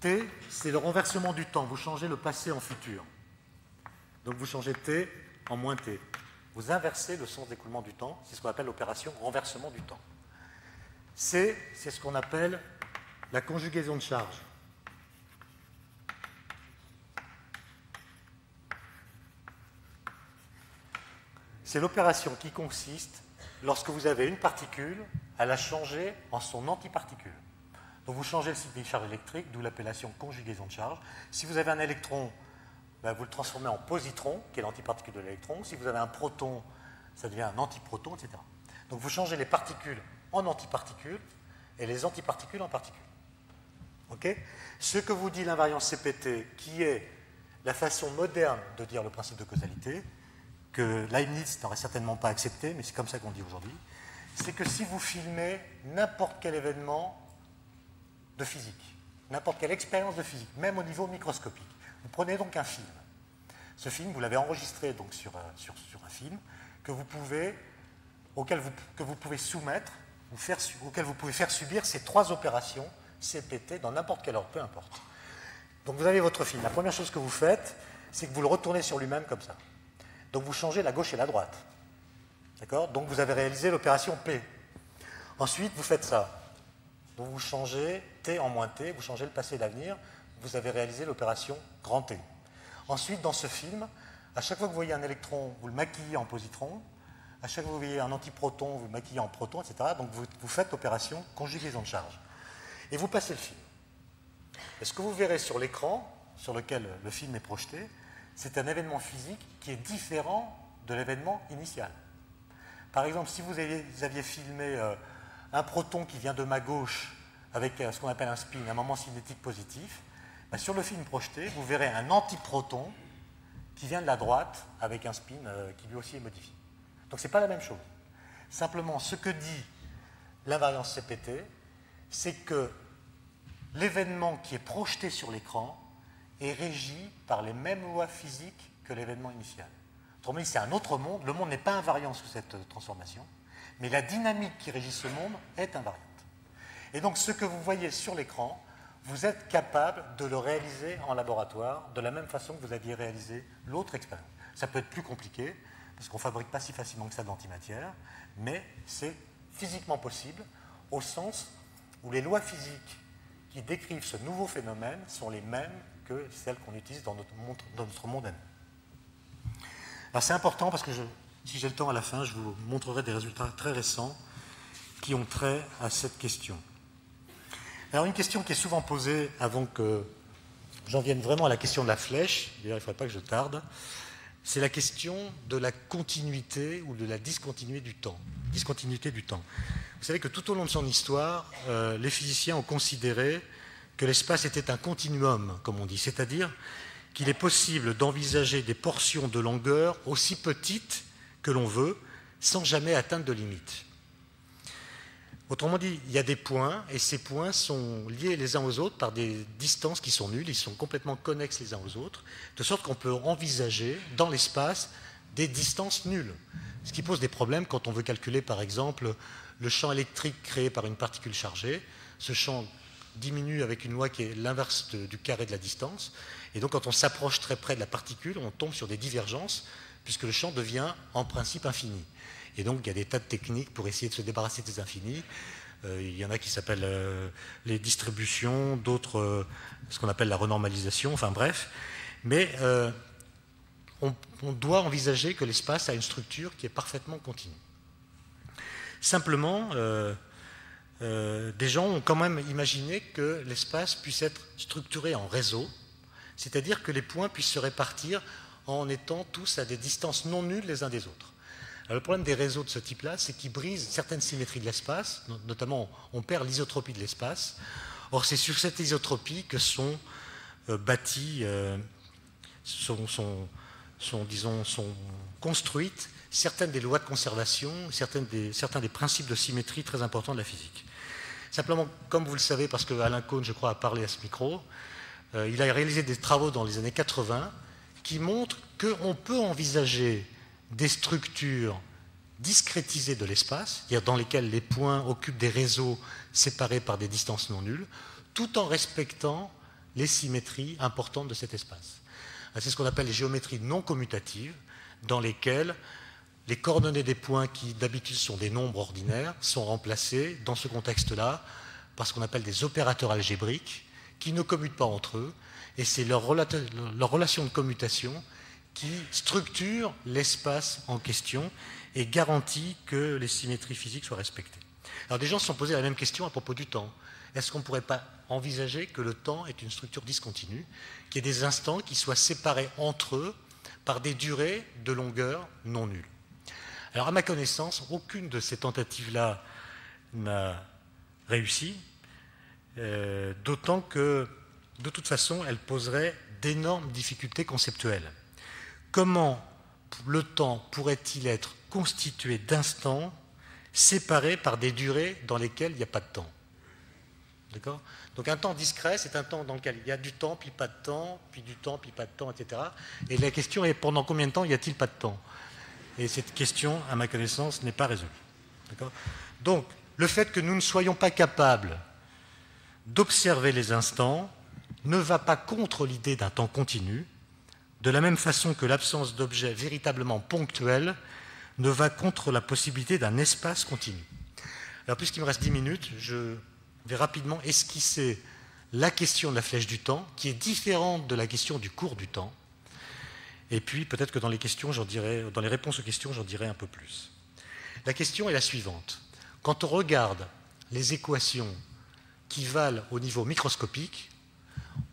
T, c'est le renversement du temps. Vous changez le passé en futur. Donc vous changez T en moins T. Vous inversez le sens d'écoulement du temps. C'est ce qu'on appelle l'opération renversement du temps. C'est ce qu'on appelle la conjugaison de charge. C'est l'opération qui consiste, lorsque vous avez une particule, à la changer en son antiparticule. Donc vous changez le signe des charges électriques, d'où l'appellation conjugaison de charge. Si vous avez un électron, ben, vous le transformez en positron, qui est l'antiparticule de l'électron. Si vous avez un proton, ça devient un antiproton, etc. Donc vous changez les particules en antiparticules et les antiparticules en particules. Ce que vous dit l'invariance CPT, qui est la façon moderne de dire le principe de causalité, que Leibniz n'aurait certainement pas accepté, mais c'est comme ça qu'on dit aujourd'hui, c'est que si vous filmez n'importe quel événement de physique, n'importe quelle expérience de physique, même au niveau microscopique. Vous prenez donc un film. Ce film, vous l'avez enregistré donc sur, un film que vous pouvez, auquel vous, que vous pouvez soumettre, ou faire, auquel vous pouvez faire subir ces trois opérations CPT dans n'importe quel ordre, peu importe. Donc vous avez votre film. La première chose que vous faites, c'est que vous le retournez sur lui-même comme ça. Donc vous changez la gauche et la droite. D'accord? Donc vous avez réalisé l'opération P. Ensuite, vous faites ça. Donc vous changez T en moins T, vous changez le passé et l'avenir, vous avez réalisé l'opération grand T. Ensuite, dans ce film, à chaque fois que vous voyez un électron, vous le maquillez en positron. À chaque fois que vous voyez un antiproton, vous le maquillez en proton, etc. Donc vous, faites l'opération conjugaison de charge. Et vous passez le film. Et ce que vous verrez sur l'écran sur lequel le film est projeté, c'est un événement physique qui est différent de l'événement initial. Par exemple, si vous aviez, filmé euh, un proton qui vient de ma gauche avec euh, ce qu'on appelle un spin, un moment cinétique positif, bah, sur le film projeté, vous verrez un antiproton qui vient de la droite avec un spin euh, qui lui aussi est modifié. Donc ce n'est pas la même chose. Simplement, ce que dit l'invariance CPT, c'est que l'événement qui est projeté sur l'écran est régi par les mêmes lois physiques que l'événement initial. Autrement dit, c'est un autre monde. Le monde n'est pas invariant sous cette euh, transformation, mais la dynamique qui régit ce monde est invariante. Et donc, ce que vous voyez sur l'écran, vous êtes capable de le réaliser en laboratoire de la même façon que vous aviez réalisé l'autre expérience. Ça peut être plus compliqué, parce qu'on ne fabrique pas si facilement que ça d'antimatière, mais c'est physiquement possible, au sens où les lois physiques qui décrivent ce nouveau phénomène sont les mêmes que celles qu'on utilise dans notre monde, c'est important parce que si j'ai le temps à la fin, je vous montrerai des résultats très récents qui ont trait à cette question. Alors une question qui est souvent posée avant que j'en vienne vraiment à la question de la flèche, d'ailleurs il ne faudrait pas que je tarde, c'est la question de la continuité ou de la discontinuité du temps. Vous savez que tout au long de son histoire, euh, les physiciens ont considéré que l'espace était un continuum, comme on dit, c'est-à-dire qu'il est possible d'envisager des portions de longueur aussi petites que l'on veut, sans jamais atteindre de limites. Autrement dit, il y a des points, et ces points sont liés les uns aux autres par des distances qui sont nulles, ils sont complètement connexes les uns aux autres, de sorte qu'on peut envisager dans l'espace des distances nulles. Ce qui pose des problèmes quand on veut calculer, par exemple, le champ électrique créé par une particule chargée. Ce champ diminue avec une loi qui est l'inverse du carré de la distance. Et donc, quand on s'approche très près de la particule, on tombe sur des divergences, puisque le champ devient en principe infini. Et donc, il y a des tas de techniques pour essayer de se débarrasser des infinis. Euh, il y en a qui s'appellent euh, les distributions, d'autres euh, ce qu'on appelle la renormalisation, enfin bref. Mais on, doit envisager que l'espace a une structure qui est parfaitement continue. Simplement, des gens ont quand même imaginé que l'espace puisse être structuré en réseau, c'est-à-dire que les points puissent se répartir en étant tous à des distances non nulles les uns des autres. Le problème des réseaux de ce type-là, c'est qu'ils brisent certaines symétries de l'espace, notamment on perd l'isotropie de l'espace. Or, c'est sur cette isotropie que sont euh, bâtis, sont, sont, disons, sont construites certaines des lois de conservation, certains des principes de symétrie très importants de la physique. Simplement, comme vous le savez, parce que Alain Cohn, je crois, a parlé à ce micro, euh, il a réalisé des travaux dans les années 80 qui montrent qu'on peut envisager des structures discrétisées de l'espace, c'est-à-dire dans lesquelles les points occupent des réseaux séparés par des distances non nulles, tout en respectant les symétries importantes de cet espace. Ah, c'est ce qu'on appelle les géométries non commutatives, dans lesquelles les coordonnées des points qui d'habitude sont des nombres ordinaires sont remplacées dans ce contexte-là par ce qu'on appelle des opérateurs algébriques qui ne commutent pas entre eux, et c'est leur, relation de commutation qui structure l'espace en question et garantit que les symétries physiques soient respectées. Alors des gens se sont posés la même question à propos du temps. Est-ce qu'on ne pourrait pas envisager que le temps est une structure discontinue, qu'il y ait des instants qui soient séparés entre eux par des durées de longueur non nulles? Alors à ma connaissance, aucune de ces tentatives-là n'a réussi, euh, d'autant que de toute façon, elles poseraient d'énormes difficultés conceptuelles. Comment le temps pourrait-il être constitué d'instants séparés par des durées dans lesquelles il n'y a pas de temps donc un temps discret, c'est un temps dans lequel il y a du temps, puis pas de temps, puis du temps, puis pas de temps, etc. Et la question est pendant combien de temps y a-t-il pas de temps? Et cette question, à ma connaissance, n'est pas résolue. Donc le fait que nous ne soyons pas capables d'observer les instants ne va pas contre l'idée d'un temps continu, de la même façon que l'absence d'objets véritablement ponctuels ne va contre la possibilité d'un espace continu. Alors puisqu'il me reste 10 minutes, je vais rapidement esquisser la question de la flèche du temps, qui est différente de la question du cours du temps. Et puis peut-être que dans les questions, dans les réponses aux questions, j'en dirai un peu plus. La question est la suivante. Quand on regarde les équations qui valent au niveau microscopique,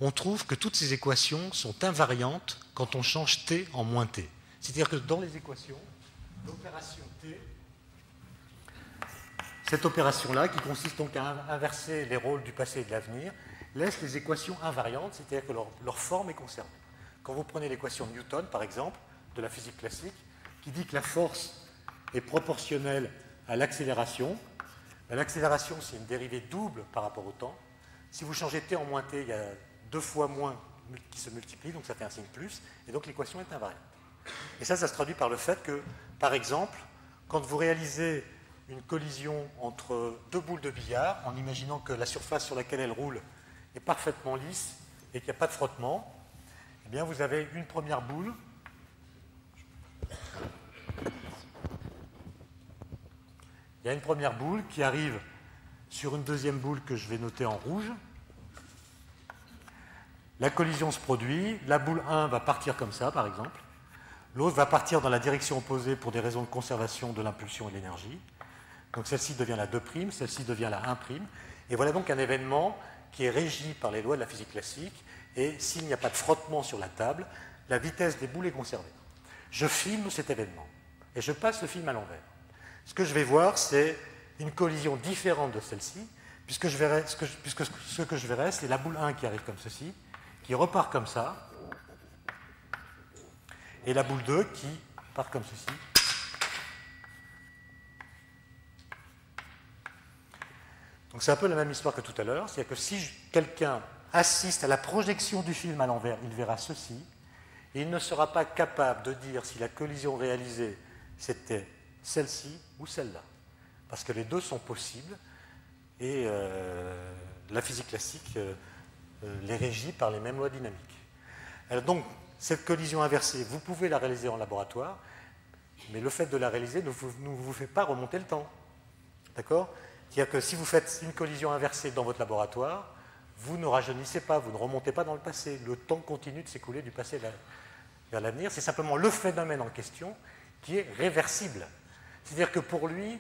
on trouve que toutes ces équations sont invariantes quand on change t en moins t. C'est-à-dire que dans les équations, l'opération t cette opération-là, qui consiste donc à inverser les rôles du passé et de l'avenir, laisse les équations invariantes, c'est-à-dire que leur, forme est conservée. Quand vous prenez l'équation de Newton, par exemple, de la physique classique, qui dit que la force est proportionnelle à l'accélération, ben, l'accélération, c'est une dérivée double par rapport au temps. Si vous changez t en moins t, il y a deux fois moins qui se multiplient, donc ça fait un signe plus, et donc l'équation est invariante. Et ça, ça se traduit par le fait que, par exemple, quand vous réalisez une collision entre deux boules de billard, en imaginant que la surface sur laquelle elles roulent est parfaitement lisse et qu'il n'y a pas de frottement, eh bien vous avez une première boule. Il y a une première boule qui arrive sur une deuxième boule que je vais noter en rouge. La collision se produit, la boule 1 va partir comme ça par exemple, l'autre va partir dans la direction opposée pour des raisons de conservation de l'impulsion et de l'énergie. Donc celle-ci devient la 2', celle-ci devient la 1'. Et voilà donc un événement qui est régi par les lois de la physique classique. Et s'il n'y a pas de frottement sur la table, la vitesse des boules est conservée. Je filme cet événement et je passe le film à l'envers. Ce que je vais voir, c'est une collision différente de celle-ci, puisque, je ce, que, puisque ce que je verrai, c'est la boule 1 qui arrive comme ceci, qui repart comme ça, et la boule 2 qui part comme ceci. Donc c'est un peu la même histoire que tout à l'heure, c'est-à-dire que si quelqu'un assiste à la projection du film à l'envers, il verra ceci, et il ne sera pas capable de dire si la collision réalisée c'était celle-ci ou celle-là, parce que les deux sont possibles, et euh, la physique classique euh, les régit par les mêmes lois dynamiques. Alors donc, cette collision inversée, vous pouvez la réaliser en laboratoire, mais le fait de la réaliser ne vous, ne vous fait pas remonter le temps. D'accord? C'est-à-dire que si vous faites une collision inversée dans votre laboratoire, vous ne rajeunissez pas, vous ne remontez pas dans le passé. Le temps continue de s'écouler du passé vers l'avenir. C'est simplement le phénomène en question qui est réversible. C'est-à-dire que pour lui,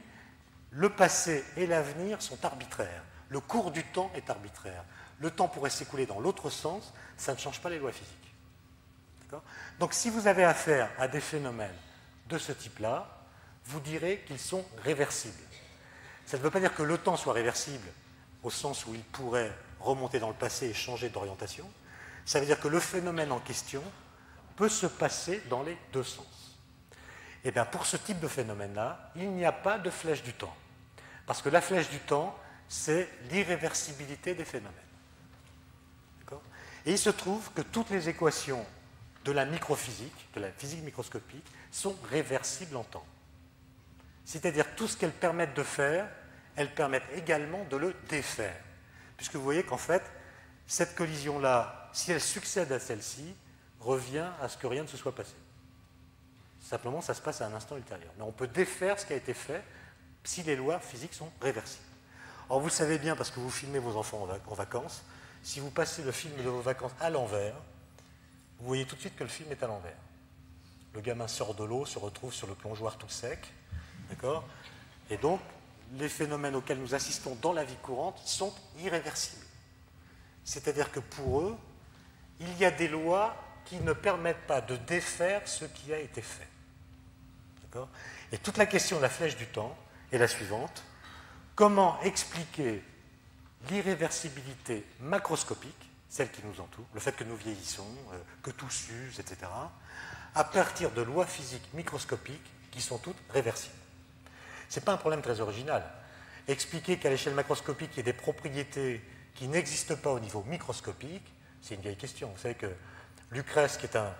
le passé et l'avenir sont arbitraires. Le cours du temps est arbitraire. Le temps pourrait s'écouler dans l'autre sens, ça ne change pas les lois physiques. Donc si vous avez affaire à des phénomènes de ce type-là, vous direz qu'ils sont réversibles. Ça ne veut pas dire que le temps soit réversible au sens où il pourrait remonter dans le passé et changer d'orientation. Ça veut dire que le phénomène en question peut se passer dans les deux sens. Et eh bien pour ce type de phénomène-là, il n'y a pas de flèche du temps. Parce que la flèche du temps, c'est l'irréversibilité des phénomènes. Et il se trouve que toutes les équations de la microphysique, de la physique microscopique, sont réversibles en temps. C'est-à-dire tout ce qu'elles permettent de faire, elles permettent également de le défaire. Puisque vous voyez qu'en fait, cette collision-là, si elle succède à celle-ci, revient à ce que rien ne se soit passé. Simplement, ça se passe à un instant ultérieur. Mais on peut défaire ce qui a été fait si les lois physiques sont réversibles. Or, vous savez bien, parce que vous filmez vos enfants en vacances, si vous passez le film de vos vacances à l'envers, vous voyez tout de suite que le film est à l'envers. Le gamin sort de l'eau, se retrouve sur le plongeoir tout sec, d'accord? Et donc, les phénomènes auxquels nous assistons dans la vie courante sont irréversibles. C'est-à-dire que pour eux, il y a des lois qui ne permettent pas de défaire ce qui a été fait. Et toute la question de la flèche du temps est la suivante. Comment expliquer l'irréversibilité macroscopique celle qui nous entoure, le fait que nous vieillissons, euh, que tout s'use, etc., à partir de lois physiques microscopiques qui sont toutes réversibles. Ce n'est pas un problème très original. Expliquer qu'à l'échelle macroscopique, il y a des propriétés qui n'existent pas au niveau microscopique, c'est une vieille question. Vous savez que Lucrèce, qui est un,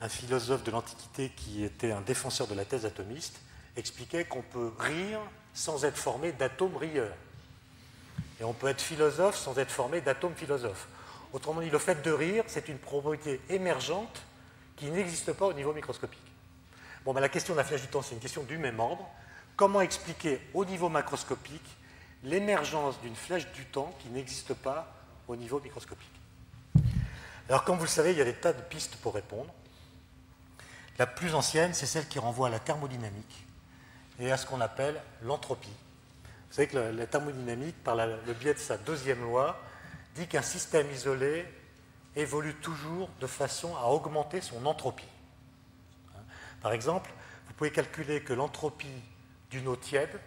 un philosophe de l'Antiquité qui était un défenseur de la thèse atomiste, expliquait qu'on peut rire sans être formé d'atomes rieurs. Et on peut être philosophe sans être formé d'atomes philosophes. Autrement dit, le fait de rire, c'est une propriété émergente qui n'existe pas au niveau microscopique. Bon, ben, la question de la flèche du temps, c'est une question du même ordre. Comment expliquer au niveau macroscopique l'émergence d'une flèche du temps qui n'existe pas au niveau microscopique? Alors, comme vous le savez, il y a des tas de pistes pour répondre. La plus ancienne, c'est celle qui renvoie à la thermodynamique et à ce qu'on appelle l'entropie. Vous savez que la, thermodynamique, par le biais de sa deuxième loi, dit qu'un système isolé évolue toujours de façon à augmenter son entropie. Hein? Par exemple, vous pouvez calculer que l'entropie d'une eau tiède,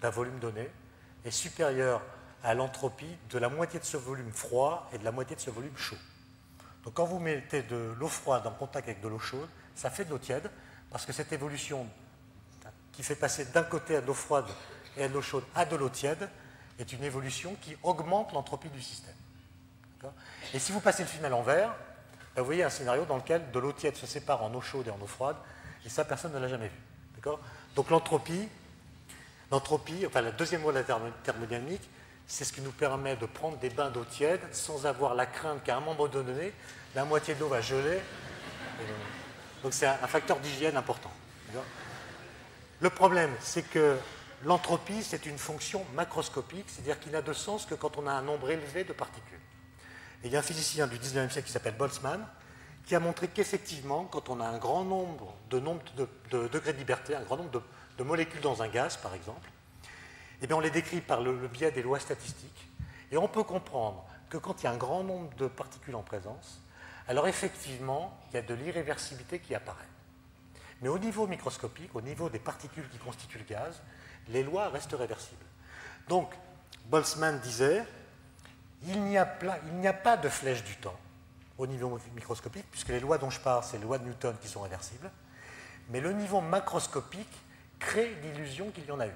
d'un volume donné, est supérieure à l'entropie de la moitié de ce volume froid et de la moitié de ce volume chaud. Donc quand vous mettez de l'eau froide en contact avec de l'eau chaude, ça fait de l'eau tiède, parce que cette évolution qui fait passer d'un côté à de l'eau froide et de l'eau chaude à de l'eau tiède est une évolution qui augmente l'entropie du système. Et si vous passez le film à l'envers, ben, vous voyez un scénario dans lequel de l'eau tiède se sépare en eau chaude et en eau froide, et ça, personne ne l'a jamais vu. Donc l'entropie, l'entropie, enfin la deuxième loi de la thermodynamique, c'est ce qui nous permet de prendre des bains d'eau tiède sans avoir la crainte qu'à un moment donné, la moitié de l'eau va geler. Donc c'est un facteur d'hygiène important. Le problème, c'est que L'entropie, c'est une fonction macroscopique, c'est-à-dire qu'il n'a de sens que quand on a un nombre élevé de particules. Il y a un physicien du 19e siècle qui s'appelle Boltzmann, qui a montré qu'effectivement, quand on a un grand nombre de, degrés de liberté, un grand nombre de, molécules dans un gaz, par exemple, eh bien on les décrit par le biais des lois statistiques. Et on peut comprendre que quand il y a un grand nombre de particules en présence, alors effectivement, il y a de l'irréversibilité qui apparaît. Mais au niveau microscopique, au niveau des particules qui constituent le gaz, les lois restent réversibles. Donc, Boltzmann disait il n'y a, pas de flèche du temps au niveau microscopique, puisque les lois dont je parle, c'est les lois de Newton qui sont réversibles, mais le niveau macroscopique crée l'illusion qu'il y en a une.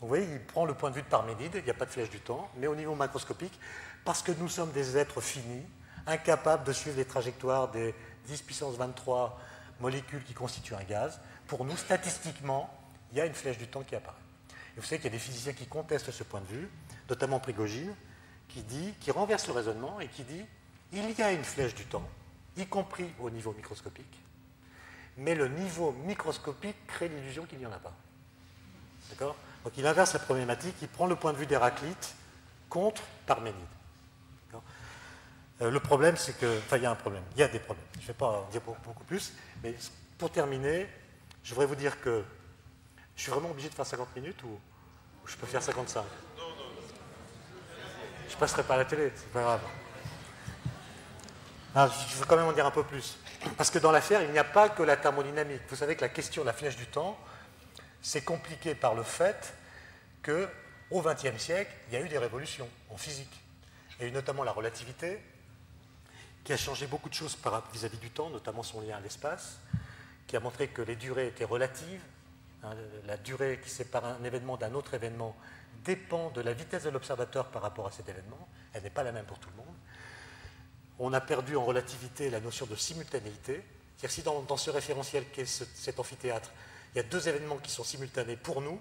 Vous voyez, il prend le point de vue de Parménide, il n'y a pas de flèche du temps, mais au niveau macroscopique, parce que nous sommes des êtres finis, incapables de suivre les trajectoires des 10 puissance 23 molécules qui constituent un gaz, pour nous, statistiquement, il y a une flèche du temps qui apparaît. Et vous savez qu'il y a des physiciens qui contestent ce point de vue, notamment Prigogine, qui, dit, qui renverse le raisonnement et qui dit il y a une flèche du temps, y compris au niveau microscopique, mais le niveau microscopique crée l'illusion qu'il n'y en a pas. D'accord? Donc il inverse la problématique, il prend le point de vue d'Héraclite contre Parménide. Euh, le problème, c'est que. Enfin, il y a un problème. Il y a des problèmes. Je ne vais pas en dire beaucoup plus. Mais pour terminer, je voudrais vous dire que je suis vraiment obligé de faire 50 minutes ou, je peux faire 55 Non, non. Je passerai pas à la télé, c'est pas grave. Ah, je veux quand même en dire un peu plus. Parce que dans l'affaire, il n'y a pas que la thermodynamique. Vous savez que la question de la flèche du temps, c'est compliqué par le fait qu'au XXe siècle, il y a eu des révolutions en physique. Il y a eu notamment la relativité, qui a changé beaucoup de choses vis-à-vis du temps, notamment son lien à l'espace, qui a montré que les durées étaient relatives. Hein, la durée qui sépare un événement d'un autre événement dépend de la vitesse de l'observateur par rapport à cet événement. Elle n'est pas la même pour tout le monde. On a perdu en relativité la notion de simultanéité. C'est-à-dire si dans, ce référentiel qu'est cet amphithéâtre, il y a deux événements qui sont simultanés pour nous,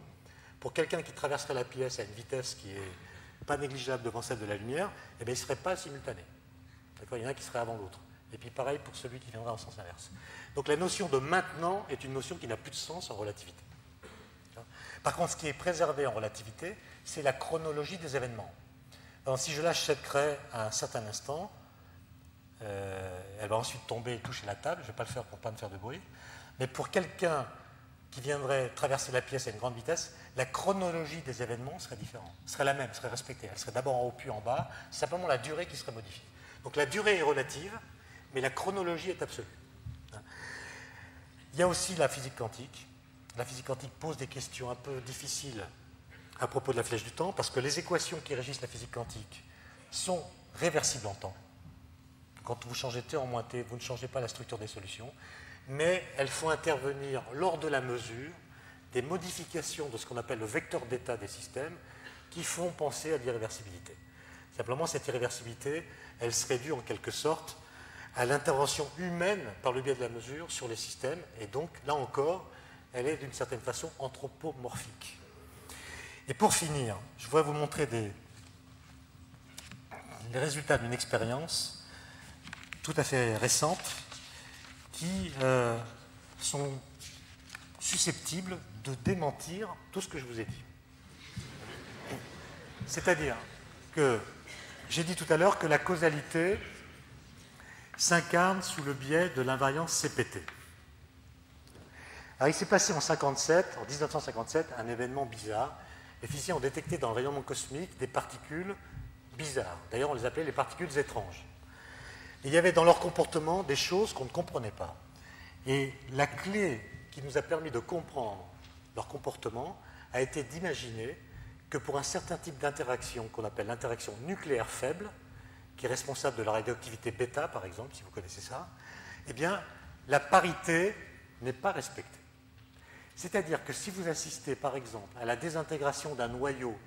pour quelqu'un qui traverserait la pièce à une vitesse qui n'est pas négligeable devant celle de la lumière, eh bien, il ne serait pas simultané. Il y en a qui serait avant l'autre. Et puis pareil pour celui qui viendra en sens inverse. Donc la notion de maintenant est une notion qui n'a plus de sens en relativité. Par contre, ce qui est préservé en relativité, c'est la chronologie des événements. si je lâche cette craie à un certain instant, euh, elle va ensuite tomber et toucher la table. Je ne vais pas le faire pour ne pas me faire de bruit. Mais pour quelqu'un qui viendrait traverser la pièce à une grande vitesse, la chronologie des événements serait différente, serait la même, serait respectée. Elle serait d'abord en haut puis en bas. C'est simplement la durée qui serait modifiée. Donc la durée est relative, mais la chronologie est absolue. Il y a aussi la physique quantique. La physique quantique pose des questions un peu difficiles à propos de la flèche du temps, parce que les équations qui régissent la physique quantique sont réversibles en temps. Quand vous changez T en moins T, vous ne changez pas la structure des solutions, mais elles font intervenir lors de la mesure des modifications de ce qu'on appelle le vecteur d'état des systèmes qui font penser à l'irréversibilité. Simplement, cette irréversibilité, elle serait due en quelque sorte à l'intervention humaine par le biais de la mesure sur les systèmes, et donc, là encore, elle est d'une certaine façon anthropomorphique. Et pour finir, je voudrais vous montrer les résultats d'une expérience tout à fait récente qui euh, sont susceptibles de démentir tout ce que je vous ai dit. C'est-à-dire que j'ai dit tout à l'heure que la causalité s'incarne sous le biais de l'invariance CPT. Alors, il s'est passé en 57, en 1957, un événement bizarre. Les physiciens ont détecté dans le rayonnement cosmique des particules bizarres. D'ailleurs, on les appelait les particules étranges. il y avait dans leur comportement des choses qu'on ne comprenait pas. Et la clé qui nous a permis de comprendre leur comportement a été d'imaginer que pour un certain type d'interaction qu'on appelle l'interaction nucléaire faible, qui est responsable de la radioactivité bêta, par exemple, si vous connaissez ça, eh bien, la parité n'est pas respectée. C'est-à-dire que si vous assistez, par exemple, à la désintégration d'un noyau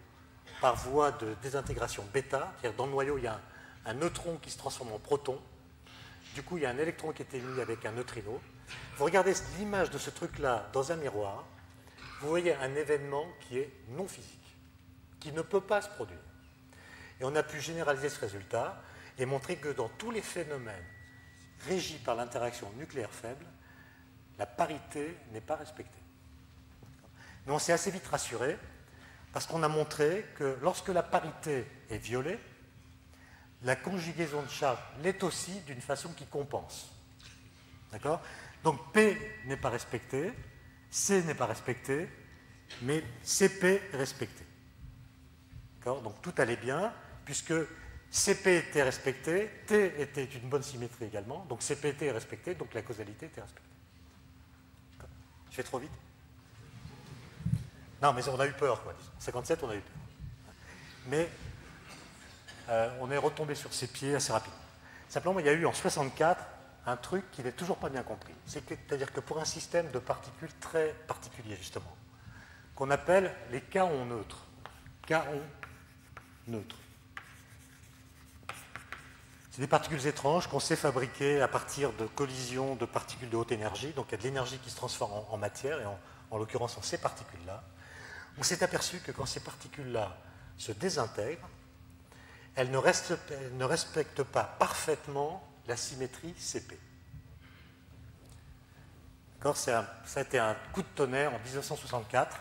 par voie de désintégration bêta, c'est-à-dire dans le noyau, il y a un, neutron qui se transforme en proton, du coup, il y a un électron qui est émis avec un neutrino. Vous regardez l'image de ce truc-là dans un miroir, vous voyez un événement qui est non physique qui ne peut pas se produire. Et on a pu généraliser ce résultat et montrer que dans tous les phénomènes régis par l'interaction nucléaire faible, la parité n'est pas respectée. Mais on s'est assez vite rassuré parce qu'on a montré que lorsque la parité est violée, la conjugaison de charge l'est aussi d'une façon qui compense. D'accord? Donc P n'est pas respecté, C n'est pas respecté, mais CP est respecté. Donc tout allait bien, puisque CP était respecté, T était une bonne symétrie également, donc CP était respecté, donc la causalité était respectée. Je fais trop vite? Non, mais on a eu peur, quoi. En 57, on a eu peur. mais euh, on est retombé sur ses pieds assez rapidement. Simplement, il y a eu en 64 un truc qui n'est toujours pas bien compris. C'est-à-dire que pour un système de particules très particulier, justement, qu'on appelle les kaons neutres, kaons neutres, c'est des particules étranges qu'on sait fabriquer à partir de collisions de particules de haute énergie. Donc il y a de l'énergie qui se transforme en, matière, et en, l'occurrence en ces particules-là. On s'est aperçu que quand ces particules-là se désintègrent, elles ne, respectent pas parfaitement la symétrie CP. Ça a été un coup de tonnerre en 1964.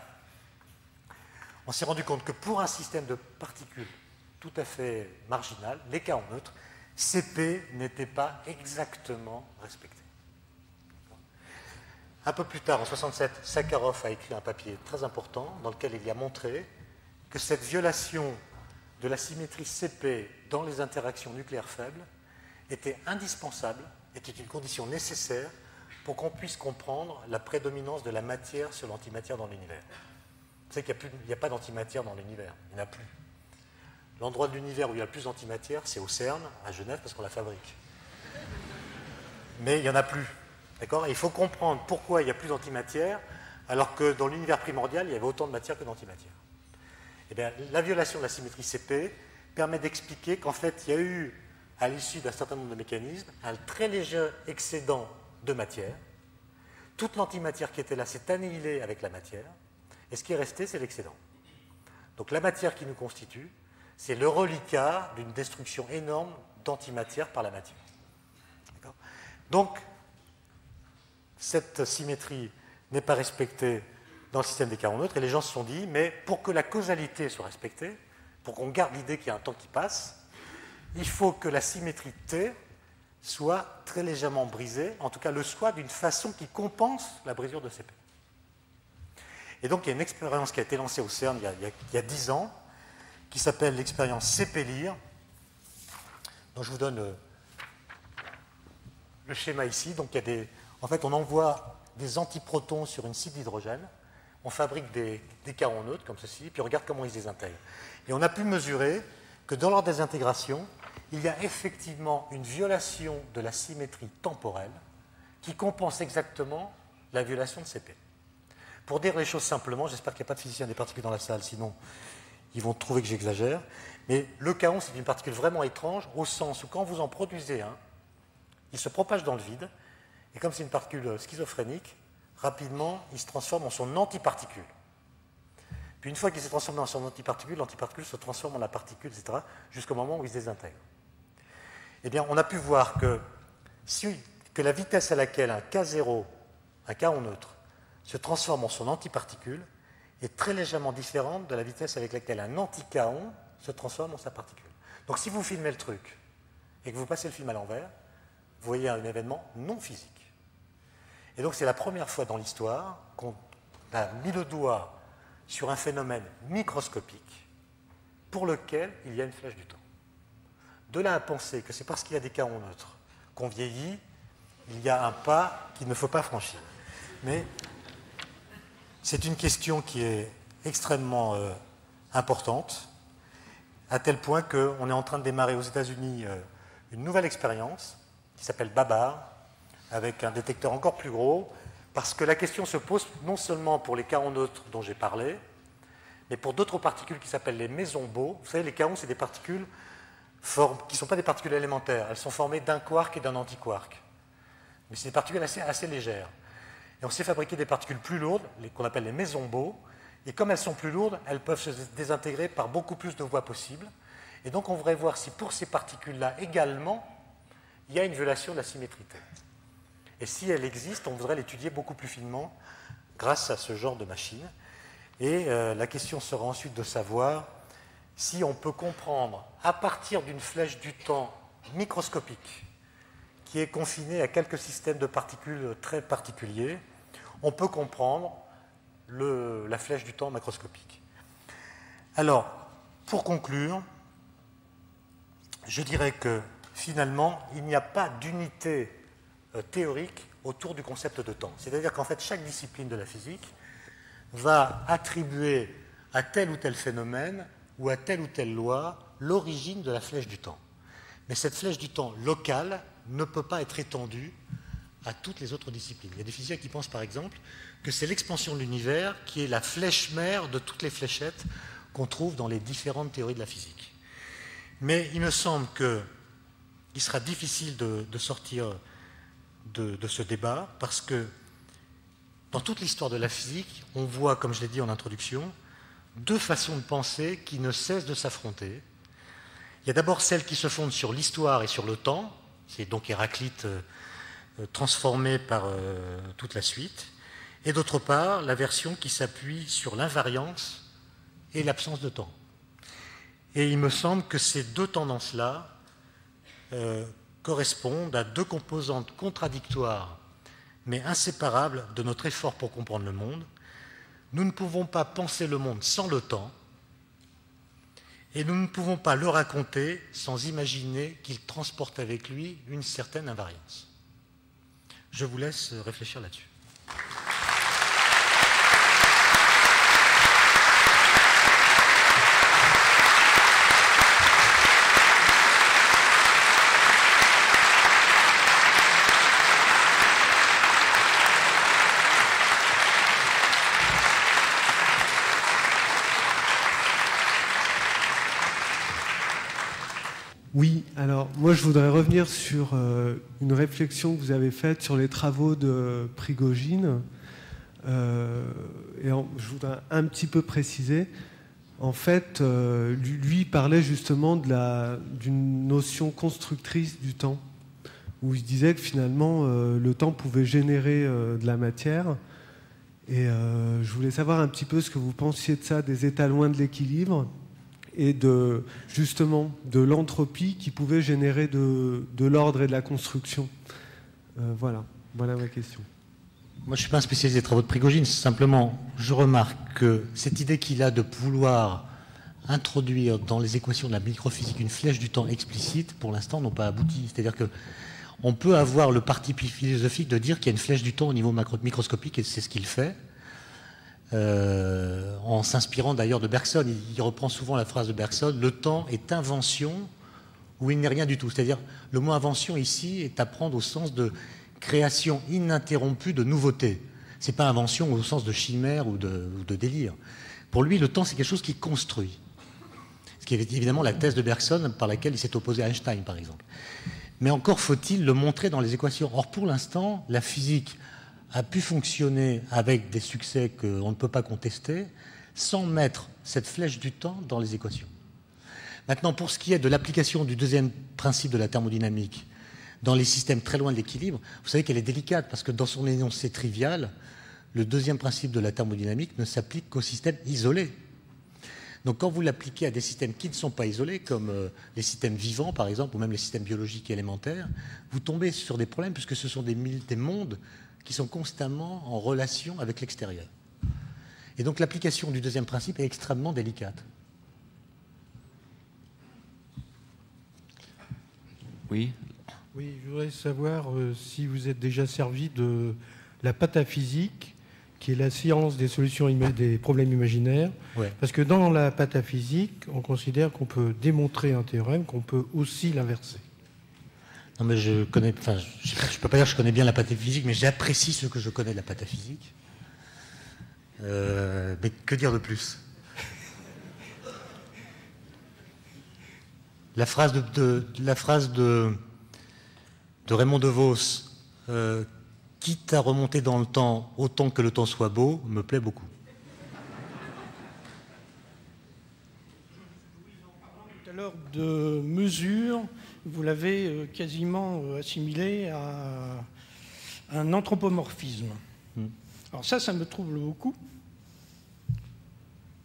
On s'est rendu compte que pour un système de particules tout à fait marginal, les cas en neutre, CP n'était pas exactement respecté. Un peu plus tard, en 1967, Sakharov a écrit un papier très important dans lequel il y a montré que cette violation de la symétrie CP dans les interactions nucléaires faibles était indispensable, était une condition nécessaire pour qu'on puisse comprendre la prédominance de la matière sur l'antimatière dans l'univers. Vous savez qu'il n'y a, pas d'antimatière dans l'univers, il n'y en a plus. L'endroit de l'univers où il y a le plus d'antimatière, c'est au CERN, à Genève, parce qu'on la fabrique. Mais il n'y en a plus. D'accord Il faut comprendre pourquoi il n'y a plus d'antimatière, alors que dans l'univers primordial, il y avait autant de matière que d'antimatière. Eh bien, la violation de la symétrie CP permet d'expliquer qu'en fait, il y a eu, à l'issue d'un certain nombre de mécanismes, un très léger excédent de matière. Toute l'antimatière qui était là s'est annihilée avec la matière, et ce qui est resté, c'est l'excédent. Donc la matière qui nous constitue, c'est le reliquat d'une destruction énorme d'antimatière par la matière. Donc, cette symétrie n'est pas respectée dans le système des carreaux neutres, et les gens se sont dit, mais pour que la causalité soit respectée, pour qu'on garde l'idée qu'il y a un temps qui passe, il faut que la symétrie T soit très légèrement brisée, en tout cas le soit d'une façon qui compense la brisure de CP. Et donc il y a une expérience qui a été lancée au CERN il y a, il y a 10 ans, qui s'appelle l'expérience CPLIR, dont je vous donne euh, le schéma ici. Donc, il y a des, en fait, on envoie des antiprotons sur une cible d'hydrogène, on fabrique des, des carons neutres comme ceci, puis on regarde comment ils se désintègrent. Et on a pu mesurer que dans leur désintégration, il y a effectivement une violation de la symétrie temporelle qui compense exactement la violation de CP. Pour dire les choses simplement, j'espère qu'il n'y a pas de physicien des particules dans la salle, sinon ils vont trouver que j'exagère. Mais le chaos, c'est une particule vraiment étrange, au sens où quand vous en produisez un, il se propage dans le vide, et comme c'est une particule schizophrénique, rapidement, il se transforme en son antiparticule. Puis une fois qu'il s'est transformé en son antiparticule, l'antiparticule se transforme en la particule, etc., jusqu'au moment où il se désintègre. Eh bien, on a pu voir que, que la vitesse à laquelle un K0, un kaon neutre, se transforme en son antiparticule, est très légèrement différente de la vitesse avec laquelle un antichaon se transforme en sa particule. Donc si vous filmez le truc et que vous passez le film à l'envers, vous voyez un événement non physique. Et donc c'est la première fois dans l'histoire qu'on a mis le doigt sur un phénomène microscopique pour lequel il y a une flèche du temps. De là à penser que c'est parce qu'il y a des chaos neutres qu'on vieillit, il y a un pas qu'il ne faut pas franchir. Mais c'est une question qui est extrêmement euh, importante, à tel point qu'on est en train de démarrer aux États-Unis euh, une nouvelle expérience qui s'appelle Babar, avec un détecteur encore plus gros, parce que la question se pose non seulement pour les carons neutres dont j'ai parlé, mais pour d'autres particules qui s'appellent les mésons Vous savez, les carons, c'est des particules qui ne sont pas des particules élémentaires. Elles sont formées d'un quark et d'un antiquark. Mais c'est des particules assez légères. Et on sait fabriquer des particules plus lourdes, qu'on appelle les mésombeaux, et comme elles sont plus lourdes, elles peuvent se désintégrer par beaucoup plus de voies possibles. Et donc on voudrait voir si pour ces particules-là également, il y a une violation de la symétrité. Et si elle existe, on voudrait l'étudier beaucoup plus finement grâce à ce genre de machine. Et euh, la question sera ensuite de savoir si on peut comprendre, à partir d'une flèche du temps microscopique, qui est confinée à quelques systèmes de particules très particuliers, on peut comprendre la flèche du temps macroscopique. Alors, pour conclure, je dirais que finalement, il n'y a pas d'unité théorique autour du concept de temps. C'est-à-dire qu'en fait, chaque discipline de la physique va attribuer à tel ou tel phénomène ou à telle ou telle loi l'origine de la flèche du temps. Mais cette flèche du temps locale ne peut pas être étendue à toutes les autres disciplines. Il y a des physiciens qui pensent par exemple que c'est l'expansion de l'univers qui est la flèche mère de toutes les fléchettes qu'on trouve dans les différentes théories de la physique. Mais il me semble qu'il sera difficile de, sortir de, ce débat parce que dans toute l'histoire de la physique, on voit, comme je l'ai dit en introduction, deux façons de penser qui ne cessent de s'affronter. Il y a d'abord celle qui se fonde sur l'histoire et sur le temps, c'est donc Héraclite euh, transformé par euh, toute la suite, et d'autre part la version qui s'appuie sur l'invariance et l'absence de temps. Et il me semble que ces deux tendances-là euh, correspondent à deux composantes contradictoires mais inséparables de notre effort pour comprendre le monde. Nous ne pouvons pas penser le monde sans le temps, et nous ne pouvons pas le raconter sans imaginer qu'il transporte avec lui une certaine invariance. Je vous laisse réfléchir là-dessus. Oui, alors moi je voudrais revenir sur euh, une réflexion que vous avez faite sur les travaux de Prigogine. Euh, et je voudrais un petit peu préciser. En fait, euh, lui, parlait justement d'une notion constructrice du temps, où il disait que finalement le temps pouvait générer de la matière. Et je voulais savoir un petit peu ce que vous pensiez de ça, des états loin de l'équilibre, et de justement de l'entropie qui pouvait générer de, l'ordre et de la construction. Euh, voilà, voilà ma question. Moi, je ne suis pas un spécialiste des travaux de Prigogine, simplement, je remarque que cette idée qu'il a de vouloir introduire dans les équations de la microphysique une flèche du temps explicite, pour l'instant, n'ont pas abouti. C'est-à-dire que on peut avoir le parti philosophique de dire qu'il y a une flèche du temps au niveau microscopique, et c'est ce qu'il fait. Euh, en s'inspirant d'ailleurs de Bergson. Il, reprend souvent la phrase de Bergson le temps est invention ou il n'est rien du tout. C'est-à-dire, le mot invention ici est à prendre au sens de création ininterrompue de nouveautés. Ce n'est pas invention au sens de chimère ou de, ou de délire. Pour lui, le temps, c'est quelque chose qui construit. Ce qui est évidemment la thèse de Bergson par laquelle il s'est opposé à Einstein, par exemple. Mais encore faut-il le montrer dans les équations. Or, pour l'instant, la physique a pu fonctionner avec des succès qu'on ne peut pas contester, sans mettre cette flèche du temps dans les équations. Maintenant, pour ce qui est de l'application du deuxième principe de la thermodynamique dans les systèmes très loin de l'équilibre, vous savez qu'elle est délicate parce que dans son énoncé trivial, le deuxième principe de la thermodynamique ne s'applique qu'aux systèmes isolés. Donc quand vous l'appliquez à des systèmes qui ne sont pas isolés, comme euh, les systèmes vivants par exemple, ou même les systèmes biologiques élémentaires, vous tombez sur des problèmes puisque ce sont des, des mondes qui sont constamment en relation avec l'extérieur. Et donc l'application du deuxième principe est extrêmement délicate. Oui. Oui, je voudrais savoir euh, si vous êtes déjà servi de la pataphysique, qui est la science des solutions des problèmes imaginaires. Parce que dans la pataphysique, on considère qu'on peut démontrer un théorème, qu'on peut aussi l'inverser. Non, mais je connais, enfin, je peux pas dire que je connais bien la pataphysique, mais j'apprécie ce que je connais de la pataphysique. Euh, mais que dire de plus? La phrase de, la phrase de, Raymond DeVos, euh, quitte à remonter dans le temps autant que le temps soit beau, me plaît beaucoup. Tout à l'heure de mesure vous l'avez euh, quasiment euh, assimilé à un anthropomorphisme. Hmm. Alors ça, ça me trouble beaucoup,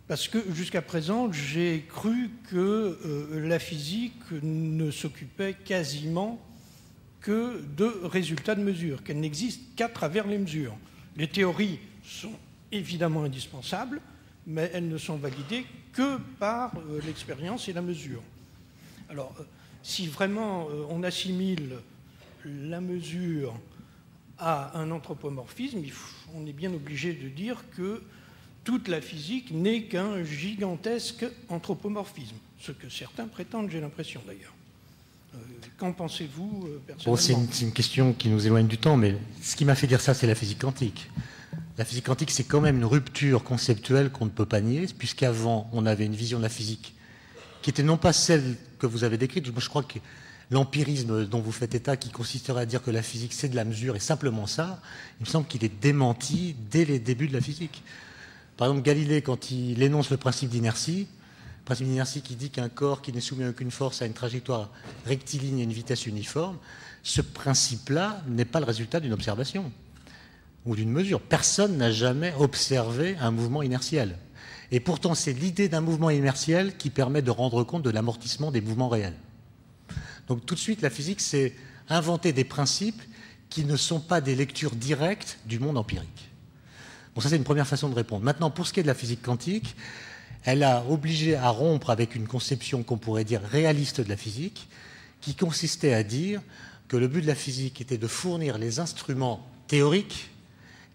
parce que jusqu'à présent, j'ai cru que euh, la physique ne s'occupait quasiment que de résultats de mesures, qu'elle n'existe qu'à travers les mesures. Les théories sont évidemment indispensables, mais elles ne sont validées que par l'expérience et la mesure. Alors, si vraiment euh, on assimile la mesure à un anthropomorphisme, on est bien obligé de dire que toute la physique n'est qu'un gigantesque anthropomorphisme, ce que certains prétendent, j'ai l'impression d'ailleurs. Euh, qu'en pensez-vous euh, personnellement? C'est une, question qui nous éloigne du temps, mais ce qui m'a fait dire ça, c'est la physique quantique. La physique quantique, c'est quand même une rupture conceptuelle qu'on ne peut pas nier, puisqu'avant, on avait une vision de la physique qui était non pas celle que vous avez décrite, je crois que l'empirisme dont vous faites état, qui consisterait à dire que la physique c'est de la mesure et simplement ça, il me semble qu'il est démenti dès les débuts de la physique. Par exemple, Galilée, quand il énonce le principe d'inertie, principe d'inertie qui dit qu'un corps qui n'est soumis à aucune force a une trajectoire rectiligne et une vitesse uniforme, ce principe-là n'est pas le résultat d'une observation ou d'une mesure. Personne n'a jamais observé un mouvement inertiel. Et pourtant, c'est l'idée d'un mouvement inertiel qui permet de rendre compte de l'amortissement des mouvements réels. Donc tout de suite, la physique, c'est inventer des principes qui ne sont pas des lectures directes du monde empirique. Bon, ça c'est une première façon de répondre. Maintenant, pour ce qui est de la physique quantique, elle a obligé à rompre avec une conception qu'on pourrait dire réaliste de la physique, qui consistait à dire que le but de la physique était de fournir les instruments théoriques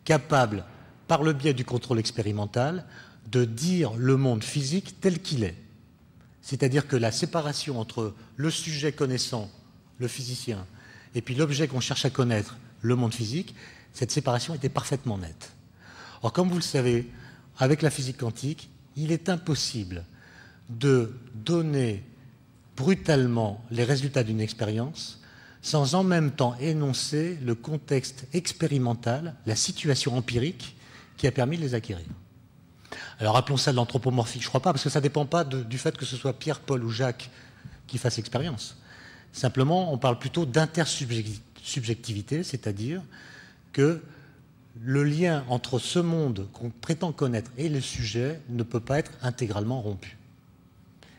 capables, par le biais du contrôle expérimental, de dire le monde physique tel qu'il est. C'est-à-dire que la séparation entre le sujet connaissant, le physicien, et puis l'objet qu'on cherche à connaître, le monde physique, cette séparation était parfaitement nette. Or, comme vous le savez, avec la physique quantique, il est impossible de donner brutalement les résultats d'une expérience sans en même temps énoncer le contexte expérimental, la situation empirique qui a permis de les acquérir. Alors appelons ça de l'anthropomorphie, je ne crois pas, parce que ça ne dépend pas du fait que ce soit Pierre, Paul ou Jacques qui fassent l'expérience. Simplement, on parle plutôt d'intersubjectivité, c'est-à-dire que le lien entre ce monde qu'on prétend connaître et le sujet ne peut pas être intégralement rompu.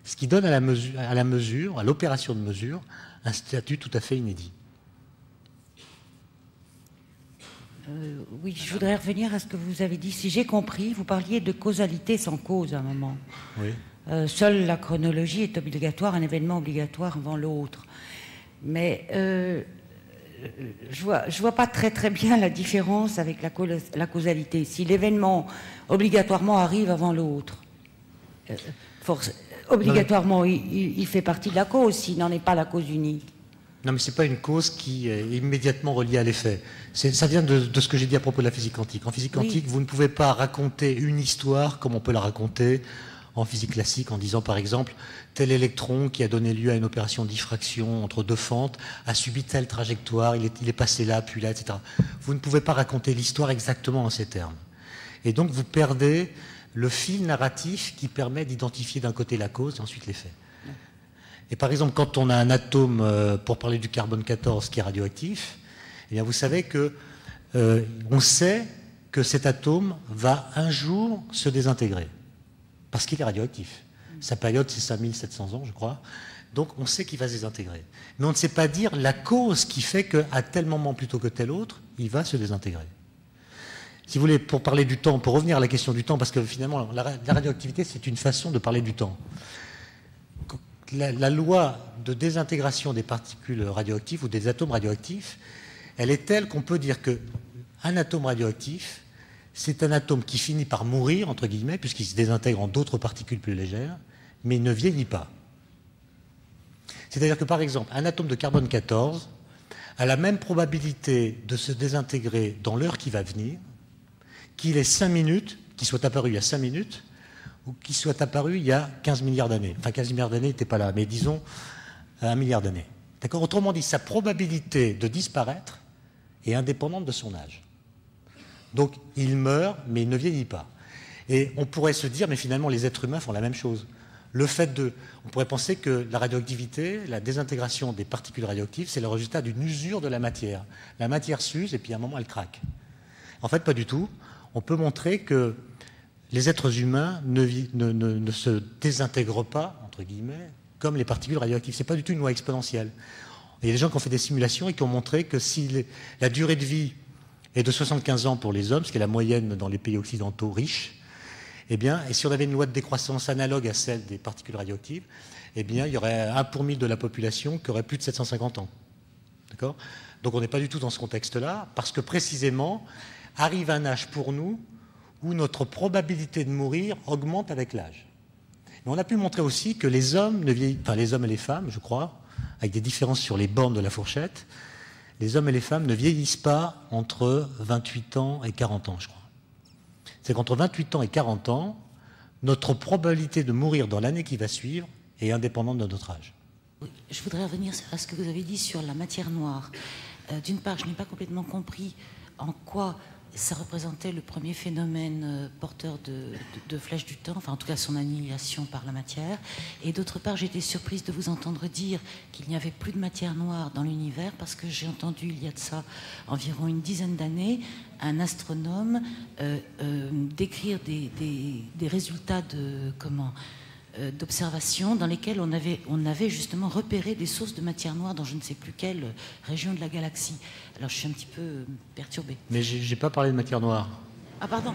Ce qui donne à la mesure, à l'opération de mesure, un statut tout à fait inédit. Euh, oui, je voudrais revenir à ce que vous avez dit. Si j'ai compris, vous parliez de causalité sans cause à un moment. Oui. Euh, seule la chronologie est obligatoire, un événement obligatoire avant l'autre. Mais euh, je vois, je vois pas très très bien la différence avec la, la causalité. Si l'événement obligatoirement arrive avant l'autre, obligatoirement il, il, fait partie de la cause, s'il n'en est pas la cause unique. Non, mais ce n'est pas une cause qui est immédiatement reliée à l'effet. Ça vient de, ce que j'ai dit à propos de la physique quantique. En physique quantique, vous ne pouvez pas raconter une histoire comme on peut la raconter en physique classique en disant par exemple tel électron qui a donné lieu à une opération de diffraction entre deux fentes a subi telle trajectoire, il est, il est passé là, puis là, etc. Vous ne pouvez pas raconter l'histoire exactement en ces termes. Et donc vous perdez le fil narratif qui permet d'identifier d'un côté la cause et ensuite l'effet. Et par exemple, quand on a un atome, euh, pour parler du carbone 14 qui est radioactif, eh bien vous savez que euh, on sait que cet atome va un jour se désintégrer parce qu'il est radioactif. Sa période c'est 5700 ans, je crois. Donc on sait qu'il va se désintégrer. Mais on ne sait pas dire la cause qui fait qu'à tel moment plutôt que tel autre, il va se désintégrer. Si vous voulez, pour parler du temps, pour revenir à la question du temps, parce que finalement la radioactivité c'est une façon de parler du temps la, loi de désintégration des particules radioactives ou des atomes radioactifs, elle est telle qu'on peut dire que un atome radioactif, c'est un atome qui finit par mourir, entre guillemets, puisqu'il se désintègre en d'autres particules plus légères, mais ne vieillit pas. C'est-à-dire que, par exemple, un atome de carbone 14 a la même probabilité de se désintégrer dans l'heure qui va venir qu'il ait 5 minutes, qu'il soit apparu il y a 5 minutes, ou qui soit apparu il y a 15 milliards d'années. Enfin, 15 milliards d'années n'était pas là, mais disons un milliard d'années. D'accord? Autrement dit, sa probabilité de disparaître est indépendante de son âge. Donc, il meurt, mais il ne vieillit pas. Et on pourrait se dire, mais finalement, les êtres humains font la même chose. Le fait de. On pourrait penser que la radioactivité, la désintégration des particules radioactives, c'est le résultat d'une usure de la matière. La matière s'use et puis à un moment, elle craque. En fait, pas du tout. On peut montrer que les êtres humains ne, se désintègrent pas, entre guillemets, comme les particules radioactives. Ce n'est pas du tout une loi exponentielle. Il y a des gens qui ont fait des simulations et qui ont montré que si la durée de vie est de 75 ans pour les hommes, ce qui est la moyenne dans les pays occidentaux riches, eh bien, et si on avait une loi de décroissance analogue à celle des particules radioactives, eh bien, il y aurait un pour mille de la population qui aurait plus de 750 ans. D'accord? Donc on n'est pas du tout dans ce contexte-là, parce que précisément, arrive un âge pour nous où notre probabilité de mourir augmente avec l'âge. Mais on a pu montrer aussi que les hommes ne vieillissent, les hommes et les femmes, je crois, avec des différences sur les bornes de la fourchette, les hommes et les femmes ne vieillissent pas entre 28 ans et 40 ans, je crois. C'est qu'entre 28 ans et 40 ans, notre probabilité de mourir dans l'année qui va suivre est indépendante de notre âge. Je voudrais revenir à ce que vous avez dit sur la matière noire. Euh, d'une part, je n'ai pas complètement compris en quoi ça représentait le premier phénomène euh, porteur de, flèche du temps, enfin en tout cas son annihilation par la matière. Et d'autre part, j'étais surprise de vous entendre dire qu'il n'y avait plus de matière noire dans l'univers parce que j'ai entendu il y a de ça environ une dizaine d'années un astronome euh, décrire des, résultats de comment euh, d'observations dans lesquelles on avait, on avait justement repéré des sources de matière noire dans je ne sais plus quelle région de la galaxie. Alors je suis un petit peu euh, perturbée. Mais j'ai pas parlé de matière noire. Ah pardon.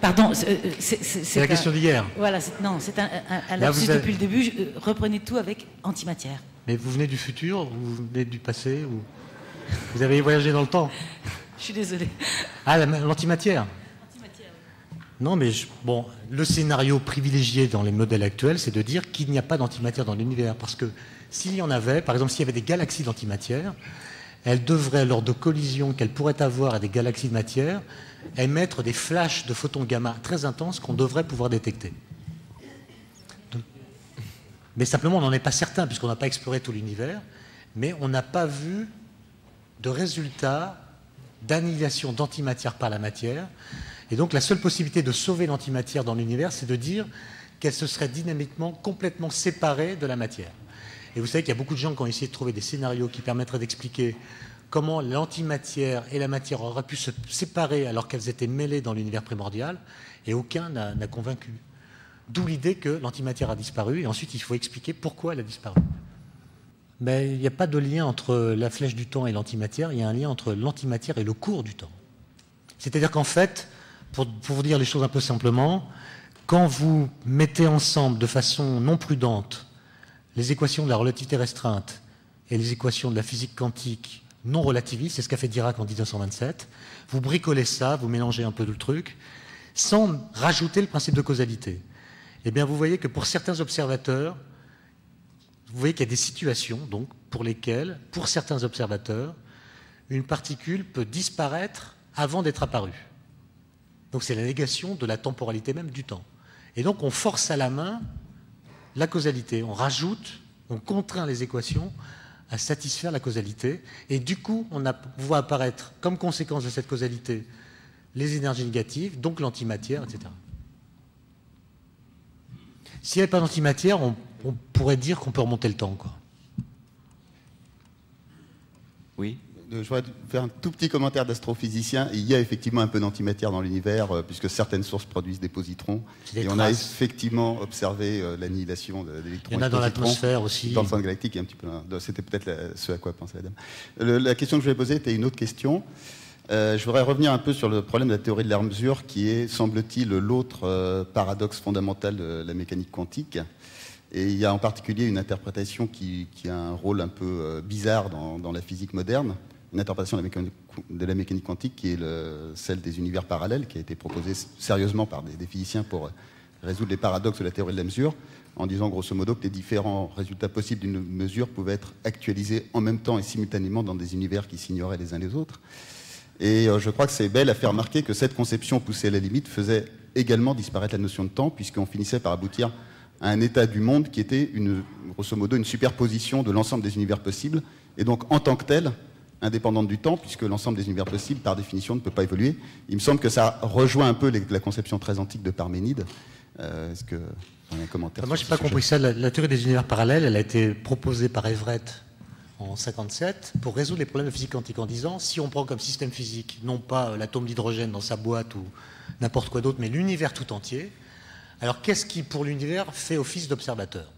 Pardon, euh, c'est la question d'hier. Voilà, non, c'est un, un, lapsus depuis le début. reprenez tout avec antimatière. Mais vous venez du futur, vous venez du passé, ou vous avez voyagé dans le temps Je suis désolée. Ah, l'antimatière non, mais bon, le scénario privilégié dans les modèles actuels, c'est de dire qu'il n'y a pas d'antimatière dans l'univers. Parce que s'il y en avait, par exemple, s'il y avait des galaxies d'antimatière, elles devraient, lors de collisions qu'elles pourraient avoir à des galaxies de matière, émettre des flashs de photons gamma très intenses qu'on devrait pouvoir détecter. Mais simplement, on n'en est pas certain, puisqu'on n'a pas exploré tout l'univers, mais on n'a pas vu de résultat d'annihilation d'antimatière par la matière. Et donc la seule possibilité de sauver l'antimatière dans l'univers, c'est de dire qu'elle se serait dynamiquement complètement séparée de la matière. Et vous savez qu'il y a beaucoup de gens qui ont essayé de trouver des scénarios qui permettraient d'expliquer comment l'antimatière et la matière auraient pu se séparer alors qu'elles étaient mêlées dans l'univers primordial, et aucun n'a convaincu. D'où l'idée que l'antimatière a disparu, et ensuite il faut expliquer pourquoi elle a disparu. Mais il n'y a pas de lien entre la flèche du temps et l'antimatière, il y a un lien entre l'antimatière et le cours du temps. C'est-à-dire qu'en fait, pour, vous dire les choses un peu simplement, quand vous mettez ensemble de façon non prudente les équations de la relativité restreinte et les équations de la physique quantique non relativiste, c'est ce qu'a fait Dirac en 1927, vous bricolez ça, vous mélangez un peu tout le truc, sans rajouter le principe de causalité. Eh bien, vous voyez que pour certains observateurs, vous voyez qu'il y a des situations, donc, pour lesquelles, pour certains observateurs, une particule peut disparaître avant d'être apparue. Donc c'est la négation de la temporalité même du temps. Et donc on force à la main la causalité, on rajoute, on contraint les équations à satisfaire la causalité, et du coup on, voit apparaître comme conséquence de cette causalité les énergies négatives, donc l'antimatière, etc. S'il n'y avait pas d'antimatière, on, on, pourrait dire qu'on peut remonter le temps. Quoi. Oui je voudrais faire un tout petit commentaire d'astrophysicien. Il y a effectivement un peu d'antimatière dans l'univers, euh, puisque certaines sources produisent des positrons. et on a effectivement observé euh, l'annihilation d'électrons. Il y en a dans l'atmosphère aussi. Dans le centre galactique, un petit peu. C'était peut-être ce à quoi pensait la dame. la question que je voulais poser était une autre question. Euh, je voudrais revenir un peu sur le problème de la théorie de la mesure, qui est, semble-t-il, l'autre paradoxe fondamental de la mécanique quantique. Et il y a en particulier une interprétation qui, a un rôle un peu bizarre dans la physique moderne, une interprétation de la mécanique, quantique qui est celle des univers parallèles, qui a été proposée sérieusement par des, physiciens pour résoudre les paradoxes de la théorie de la mesure, en disant grosso modo que les différents résultats possibles d'une mesure pouvaient être actualisés en même temps et simultanément dans des univers qui s'ignoraient les uns les autres. Et euh, je crois que c'est Bell à faire remarquer que cette conception poussée à la limite faisait également disparaître la notion de temps, puisqu'on finissait par aboutir à un état du monde qui était grosso modo une superposition de l'ensemble des univers possibles, et donc en tant que tel, indépendante du temps, puisque l'ensemble des univers possibles, par définition, ne peut pas évoluer. Il me semble que ça rejoint un peu la conception très antique de Parménide. Euh, est-ce que vous avez un commentaire Moi, je n'ai pas compris ça. La, théorie des univers parallèles, elle a été proposée par Everett en 57 pour résoudre les problèmes de physique quantique en disant si on prend comme système physique non pas l'atome d'hydrogène dans sa boîte ou n'importe quoi d'autre, mais l'univers tout entier, alors qu'est-ce qui pour l'univers fait office d'observateur?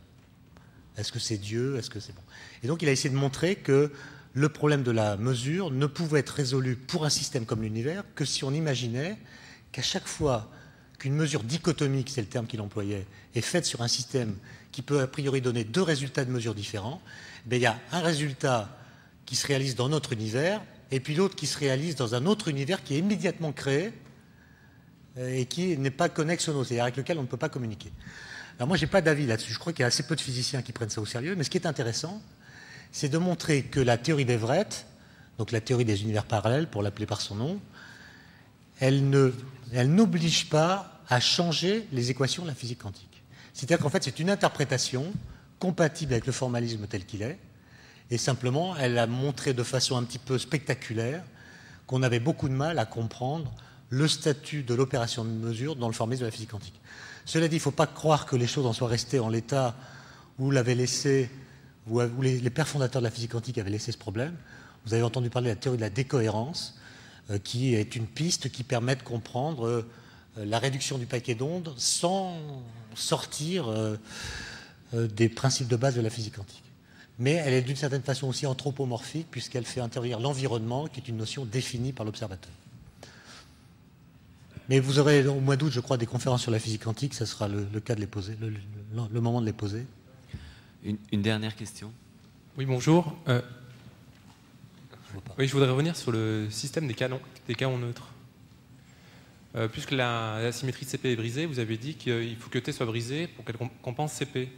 Est-ce que c'est Dieu? Est-ce que c'est bon? Et donc il a essayé de montrer que le problème de la mesure ne pouvait être résolu pour un système comme l'univers que si on imaginait qu'à chaque fois qu'une mesure dichotomique, c'est le terme qu'il employait, est faite sur un système qui peut a priori donner deux résultats de mesure différents, ben, il y a un résultat qui se réalise dans notre univers et puis l'autre qui se réalise dans un autre univers qui est immédiatement créé et qui n'est pas connexe au nôtre, c'est-à-dire avec lequel on ne peut pas communiquer. Alors moi, je n'ai pas d'avis là-dessus. Je crois qu'il y a assez peu de physiciens qui prennent ça au sérieux. Mais ce qui est intéressant, c'est de montrer que la théorie d'Everett, donc la théorie des univers parallèles, pour l'appeler par son nom, elle n'oblige elle pas à changer les équations de la physique quantique. C'est-à-dire qu'en fait, c'est une interprétation compatible avec le formalisme tel qu'il est, et simplement, elle a montré de façon un petit peu spectaculaire qu'on avait beaucoup de mal à comprendre le statut de l'opération de mesure dans le formalisme de la physique quantique. Cela dit, il ne faut pas croire que les choses en soient restées en l'état où l'avait laissé, où les, pères fondateurs de la physique quantique avaient laissé ce problème. Vous avez entendu parler de la théorie de la décohérence, euh, qui est une piste qui permet de comprendre euh, la réduction du paquet d'ondes sans sortir euh, des principes de base de la physique quantique. Mais elle est d'une certaine façon aussi anthropomorphique puisqu'elle fait intervenir l'environnement, qui est une notion définie par l'observateur. Mais vous aurez au mois d'août, je crois, des conférences sur la physique quantique. Ce sera de les poser, le, moment de les poser. Une, dernière question. Oui, bonjour. Euh, oui, je voudrais revenir sur le système des, canons, des canons neutres. Euh, puisque la, symétrie de CP est brisée, vous avez dit qu'il faut que T soit brisé pour qu'elle compense CP.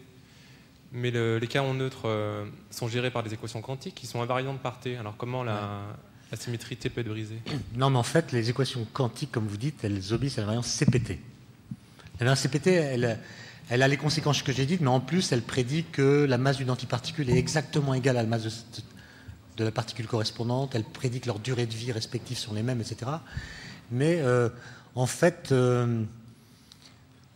Mais les canons neutres euh, sont gérés par des équations quantiques qui sont invariantes par T. Alors comment la, la symétrie T peut être brisée Non, mais en fait, les équations quantiques, comme vous dites, elles obéissent à la variance CPT. La variance CPT, elle, elle a les conséquences que j'ai dites, mais en plus, elle prédit que la masse d'une antiparticule est exactement égale à la masse de, la particule correspondante. Elle prédit que leurs durées de vie respectives sont les mêmes, etc. Mais euh, en fait, euh,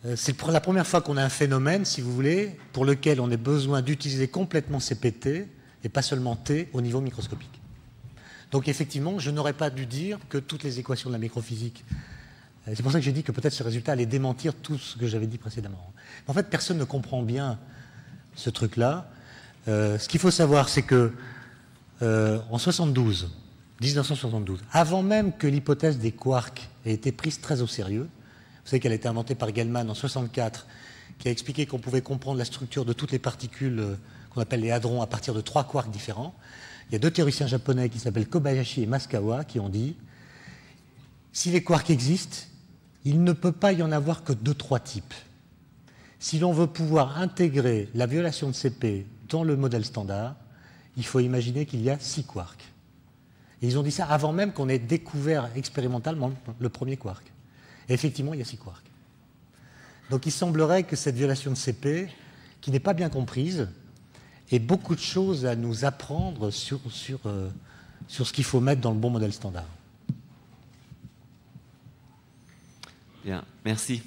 euh, c'est la première fois qu'on a un phénomène, si vous voulez, pour lequel on a besoin d'utiliser complètement CPT et pas seulement T au niveau microscopique. Donc effectivement, je n'aurais pas dû dire que toutes les équations de la microphysique. Euh, c'est pour ça que j'ai dit que peut-être ce résultat allait démentir tout ce que j'avais dit précédemment. En fait, personne ne comprend bien ce truc-là. Euh, ce qu'il faut savoir, c'est que euh, en 72, 1972, avant même que l'hypothèse des quarks ait été prise très au sérieux, vous savez qu'elle a été inventée par Gell-Mann en 64, qui a expliqué qu'on pouvait comprendre la structure de toutes les particules qu'on appelle les hadrons à partir de trois quarks différents. Il y a deux théoriciens japonais qui s'appellent Kobayashi et Maskawa qui ont dit si les quarks existent, il ne peut pas y en avoir que deux, trois types. Si l'on veut pouvoir intégrer la violation de CP dans le modèle standard, il faut imaginer qu'il y a six quarks. Et ils ont dit ça avant même qu'on ait découvert expérimentalement le premier quark. Effectivement, il y a six quarks. Donc il semblerait que cette violation de CP, qui n'est pas bien comprise, et beaucoup de choses à nous apprendre sur, euh, sur ce qu'il faut mettre dans le bon modèle standard. Bien, merci.